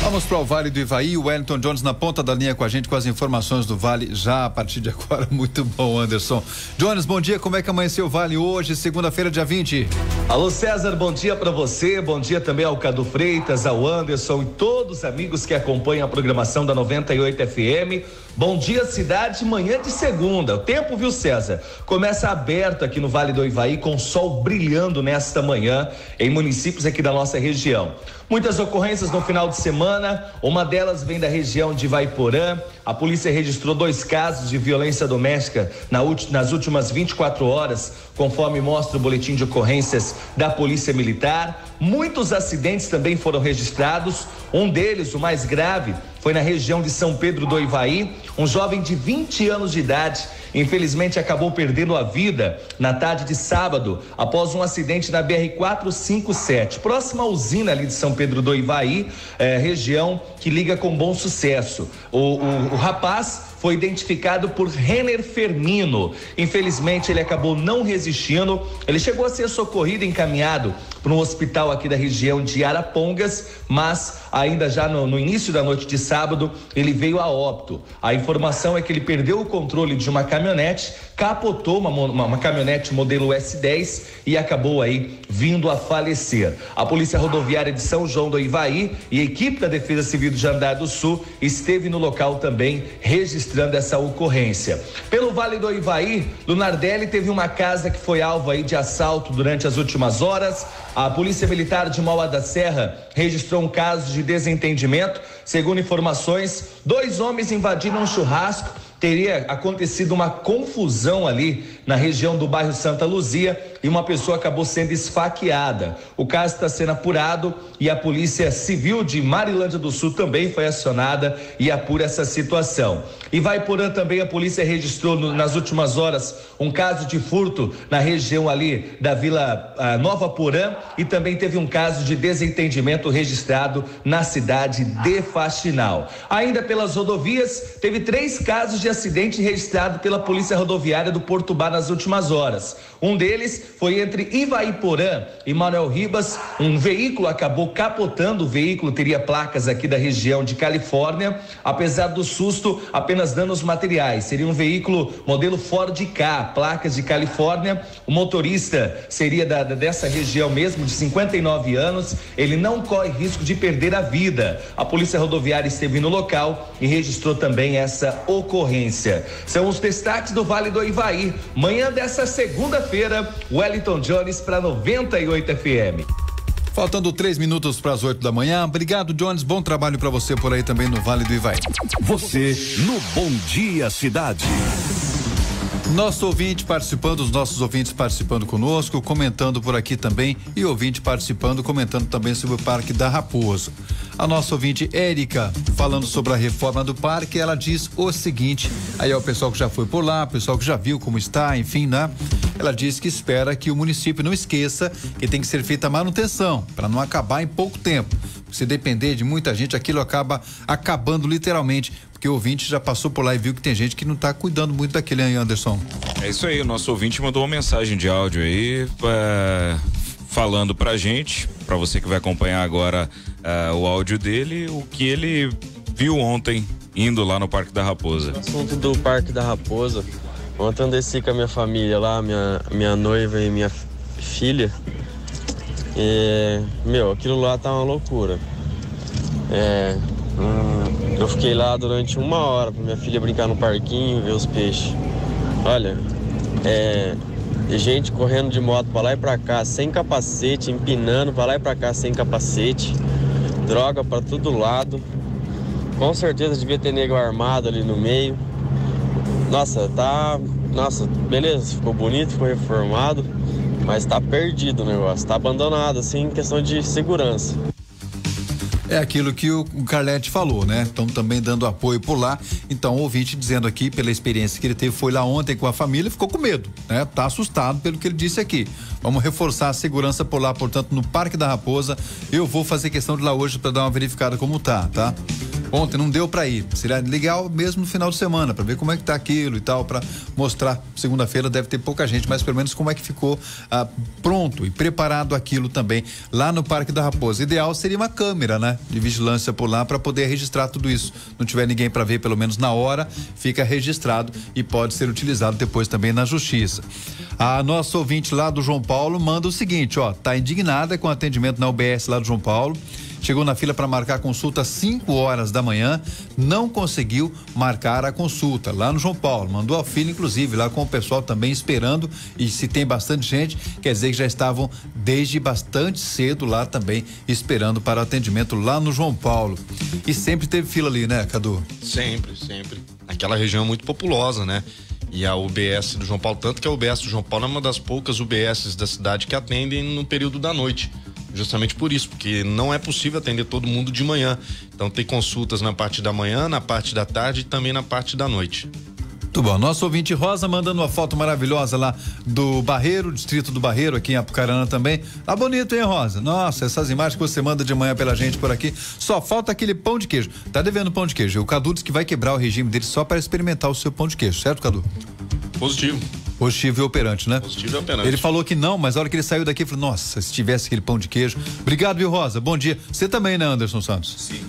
Vamos para o Vale do Ivaí. O Wellington Jones na ponta da linha com a gente com as informações do Vale já a partir de agora. Muito bom, Anderson. Jones, bom dia. Como é que amanheceu o Vale hoje, segunda-feira, dia 20? Alô, César, bom dia para você. Bom dia também ao Cadu Freitas, ao Anderson e todos os amigos que acompanham a programação da 98 FM. Bom dia, cidade, manhã de segunda. O tempo, viu, César? Começa aberto aqui no Vale do Ivaí, com sol brilhando nesta manhã em municípios aqui da nossa região. Muitas ocorrências no final de semana, uma delas vem da região de Vaiporã. A polícia registrou dois casos de violência doméstica na nas últimas 24 horas, conforme mostra o boletim de ocorrências da Polícia Militar. Muitos acidentes também foram registrados. Um deles, o mais grave, foi na região de São Pedro do Ivaí. Um jovem de 20 anos de idade, infelizmente, acabou perdendo a vida na tarde de sábado, após um acidente na BR-457, próxima à usina ali de São Pedro do Ivaí, eh, região que liga com bom sucesso. O, o, o rapaz foi identificado por Renner Fermino. Infelizmente, ele acabou não resistindo. Ele chegou a ser socorrido e encaminhado para um hospital aqui da região de Arapongas, mas ainda já no, no, início da noite de sábado, ele veio a óbito. A informação é que ele perdeu o controle de uma caminhonete, capotou uma, uma, uma caminhonete modelo S10 e acabou aí vindo a falecer. A Polícia Rodoviária de São João do Ivaí e a equipe da Defesa Civil do Jandar do Sul esteve no local também registrando essa ocorrência. Pelo Vale do Ivaí, Lunardelli teve uma casa que foi alvo aí de assalto durante as últimas horas. A Polícia Militar de Mauá da Serra registrou um caso de desentendimento. Segundo informações, dois homens invadiram um churrasco teria acontecido uma confusão ali na região do bairro Santa Luzia e uma pessoa acabou sendo esfaqueada. O caso está sendo apurado e a Polícia Civil de Marilândia do Sul também foi acionada e apura essa situação. E vai porã também a polícia registrou no, nas últimas horas um caso de furto na região ali da Vila ah, Nova Porã e também teve um caso de desentendimento registrado na cidade de Faxinal. Ainda pelas rodovias, teve três casos de acidente registrado pela Polícia Rodoviária do Porto Bar nas últimas horas. Um deles foi entre Ivaiporã e Manuel Ribas. Um veículo acabou capotando. O veículo teria placas aqui da região de Califórnia. Apesar do susto, apenas danos materiais. Seria um veículo modelo Ford K, placas de Califórnia. O motorista seria da, dessa região mesmo, de 59 anos. Ele não corre risco de perder a vida. A Polícia Rodoviária esteve no local e registrou também essa ocorrência. São os destaques do Vale do Ivaí. Manhã dessa segunda-feira, Wellington Jones para 98 FM. Faltando três minutos para as oito da manhã. Obrigado, Jones. Bom trabalho para você por aí também no Vale do Ivaí. Você no Bom Dia Cidade. Nosso ouvinte participando, os nossos ouvintes participando conosco, comentando por aqui também e ouvinte participando, comentando também sobre o Parque da Raposa. A nossa ouvinte Érica, falando sobre a reforma do parque, ela diz o seguinte: aí é o pessoal que já foi por lá, o pessoal que já viu como está, enfim, né? Ela diz que espera que o município não esqueça que tem que ser feita a manutenção, para não acabar em pouco tempo. Se depender de muita gente, aquilo acaba acabando literalmente porque o ouvinte já passou por lá e viu que tem gente que não está cuidando muito daquele aí, Anderson. É isso aí, o nosso ouvinte mandou uma mensagem de áudio aí, é, falando pra gente, para você que vai acompanhar agora é, o áudio dele, o que ele viu ontem indo lá no Parque da Raposa. O assunto do Parque da Raposa, ontem eu desci com a minha família lá, minha, minha noiva e minha filha. E, meu, aquilo lá tá uma loucura. É, Hum, eu fiquei lá durante uma hora para minha filha brincar no parquinho, ver os peixes. Olha, é, gente correndo de moto para lá e para cá sem capacete, empinando para lá e para cá sem capacete, droga para todo lado. Com certeza devia ter nego armado ali no meio. Nossa, tá. Nossa, beleza, ficou bonito, ficou reformado, mas tá perdido o negócio, tá abandonado assim em questão de segurança. É aquilo que o Carlete falou, né? Estão também dando apoio por lá. Então, o ouvinte dizendo aqui, pela experiência que ele teve, foi lá ontem com a família, ficou com medo, né? Tá assustado pelo que ele disse aqui. Vamos reforçar a segurança por lá, portanto, no Parque da Raposa. Eu vou fazer questão de lá hoje para dar uma verificada como tá, tá? Ontem não deu para ir. Seria legal mesmo no final de semana para ver como é que tá aquilo e tal, para mostrar. Segunda-feira deve ter pouca gente, mas pelo menos como é que ficou ah, pronto e preparado aquilo também lá no Parque da Raposa. Ideal seria uma câmera, né, de vigilância por lá para poder registrar tudo isso. Não tiver ninguém para ver pelo menos na hora, fica registrado e pode ser utilizado depois também na justiça. A nossa ouvinte lá do João Paulo manda o seguinte, ó, tá indignada com o atendimento na UBS lá do João Paulo chegou na fila para marcar a consulta às 5 horas da manhã, não conseguiu marcar a consulta lá no João Paulo. Mandou a fila, inclusive, lá com o pessoal também esperando. E se tem bastante gente, quer dizer que já estavam desde bastante cedo lá também esperando para atendimento lá no João Paulo. E sempre teve fila ali, né, Cadu? Sempre, sempre. Aquela região é muito populosa, né? E a UBS do João Paulo, tanto que a UBS do João Paulo é uma das poucas UBSs da cidade que atendem no período da noite. Justamente por isso, porque não é possível atender todo mundo de manhã. Então tem consultas na parte da manhã, na parte da tarde e também na parte da noite. Muito bom. Nosso ouvinte Rosa mandando uma foto maravilhosa lá do Barreiro, distrito do Barreiro, aqui em Apucarana também. Tá bonito, hein, Rosa? Nossa, essas imagens que você manda de manhã pela gente por aqui. Só falta aquele pão de queijo. Tá devendo pão de queijo. O Cadu disse que vai quebrar o regime dele só para experimentar o seu pão de queijo, certo, Cadu? Positivo. Positivo e operante, né? Positivo e operante. Ele falou que não, mas a hora que ele saiu daqui, falou: Nossa, se tivesse aquele pão de queijo. Obrigado, viu, Rosa? Bom dia. Você também, né, Anderson Santos? Sim.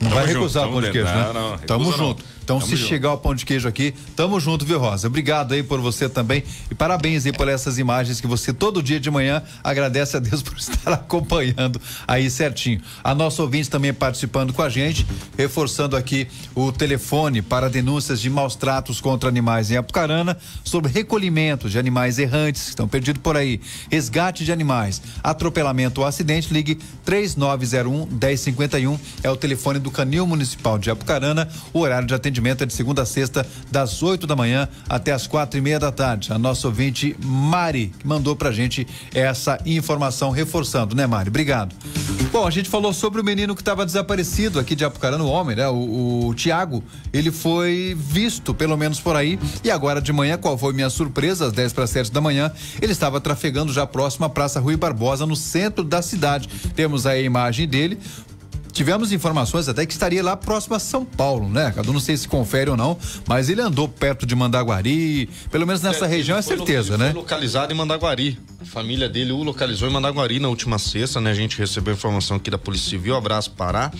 Não Tamo vai junto, recusar o tamo pão de queijo, né? Não, não, tamo recusa não. Então, Tamo se junto. chegar o pão de queijo aqui, tamo junto, viu, Rosa? Obrigado aí por você também. E parabéns aí por essas imagens que você todo dia de manhã agradece a Deus por estar acompanhando aí certinho. A nossa ouvinte também participando com a gente, reforçando aqui o telefone para denúncias de maus tratos contra animais em Apucarana, sobre recolhimento de animais errantes que estão perdidos por aí, resgate de animais, atropelamento ou acidente, ligue 3901 1051 é o telefone do Canil Municipal de Apucarana. O horário de atendimento é de segunda a sexta, das 8 da manhã até as quatro e meia da tarde. A nossa ouvinte Mari que mandou pra gente essa informação, reforçando, né, Mari? Obrigado. Bom, a gente falou sobre o menino que estava desaparecido aqui de Apucarana, o homem, né? O, o Tiago, ele foi visto, pelo menos por aí, e agora de manhã, qual foi minha surpresa, às 10 para 7 da manhã, ele estava trafegando já próximo à Praça Rui Barbosa, no centro da cidade. Temos aí a imagem dele. Tivemos informações até que estaria lá próximo a São Paulo, né? Cadu não sei se confere ou não, mas ele andou perto de Mandaguari, pelo menos nessa região é foi lo- certeza, ele né? Foi localizado em Mandaguari. A família dele o localizou em Mandaguari na última sexta, né? A gente recebeu informação aqui da Polícia Civil, abraço Pará.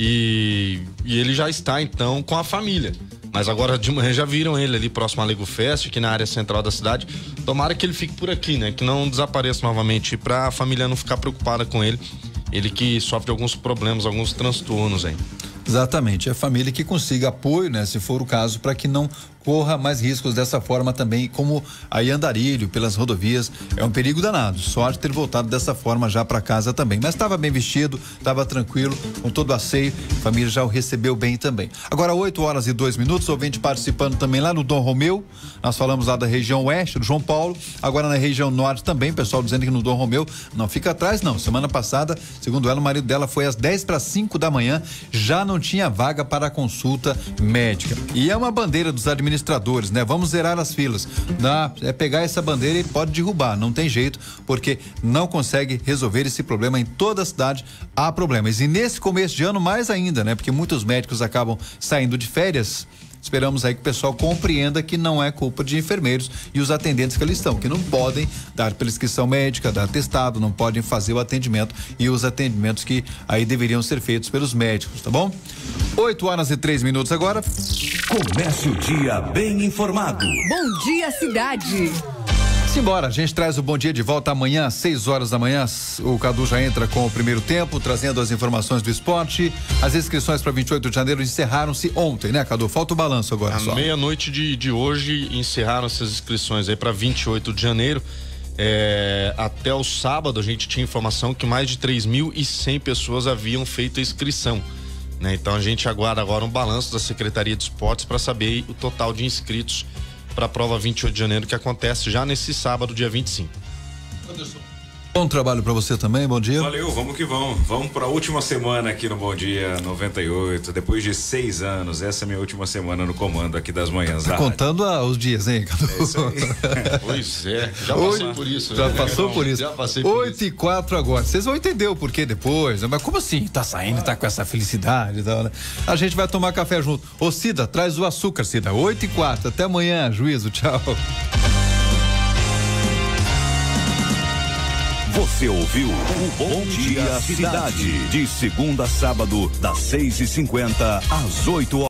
E, e ele já está então com a família. Mas agora de manhã já viram ele ali próximo a Lego Fest, aqui na área central da cidade. Tomara que ele fique por aqui, né? Que não desapareça novamente para a família não ficar preocupada com ele. Ele que sofre alguns problemas, alguns transtornos aí. Exatamente, é a família que consiga apoio, né, se for o caso, para que não corra mais riscos dessa forma também, como aí andarilho pelas rodovias, é um perigo danado. Sorte ter voltado dessa forma já para casa também, mas estava bem vestido, estava tranquilo, com todo o asseio, a família já o recebeu bem também. Agora 8 horas e dois minutos, ouvinte participando também lá no Dom Romeu, nós falamos lá da região oeste do João Paulo, agora na região norte também, pessoal dizendo que no Dom Romeu não fica atrás não. Semana passada, segundo ela, o marido dela foi às 10 para 5 da manhã, já não tinha vaga para consulta médica. E é uma bandeira dos administradores, né? Vamos zerar as filas. Dá, é pegar essa bandeira e pode derrubar, não tem jeito, porque não consegue resolver esse problema em toda a cidade. Há problemas. E nesse começo de ano mais ainda, né? Porque muitos médicos acabam saindo de férias. Esperamos aí que o pessoal compreenda que não é culpa de enfermeiros e os atendentes que ali estão, que não podem dar prescrição médica, dar testado, não podem fazer o atendimento e os atendimentos que aí deveriam ser feitos pelos médicos, tá bom? 8 horas e três minutos agora. Comece o dia bem informado. Bom dia, cidade. Simbora, a gente traz o bom dia de volta amanhã, às 6 horas da manhã. O Cadu já entra com o primeiro tempo, trazendo as informações do esporte. As inscrições para 28 de janeiro encerraram-se ontem, né, Cadu? Falta o balanço agora À só. meia-noite de, de hoje encerraram essas inscrições aí para 28 de janeiro. É, até o sábado a gente tinha informação que mais de 3.100 pessoas haviam feito a inscrição. né? Então a gente aguarda agora um balanço da Secretaria de Esportes para saber o total de inscritos para a prova 28 de janeiro que acontece já nesse sábado, dia 25. Bom trabalho para você também, bom dia. Valeu, vamos que vamos. Vamos para a última semana aqui no Bom Dia 98. Depois de seis anos, essa é a minha última semana no comando aqui das manhãs Tá da contando ah, os dias, hein, Cadu? Pois é, já passei por isso. Já né? passou por isso. Já passei por 8 e 4 agora. Vocês vão entender o porquê depois. né? Mas como assim? Tá saindo, tá com essa felicidade e tal, né? A gente vai tomar café junto. Ô, Cida, traz o açúcar, Cida. 8 e 4. Até amanhã. Juízo. Tchau. Você ouviu o Bom Dia Cidade. De segunda a sábado, das 6 e 50 às 8 horas.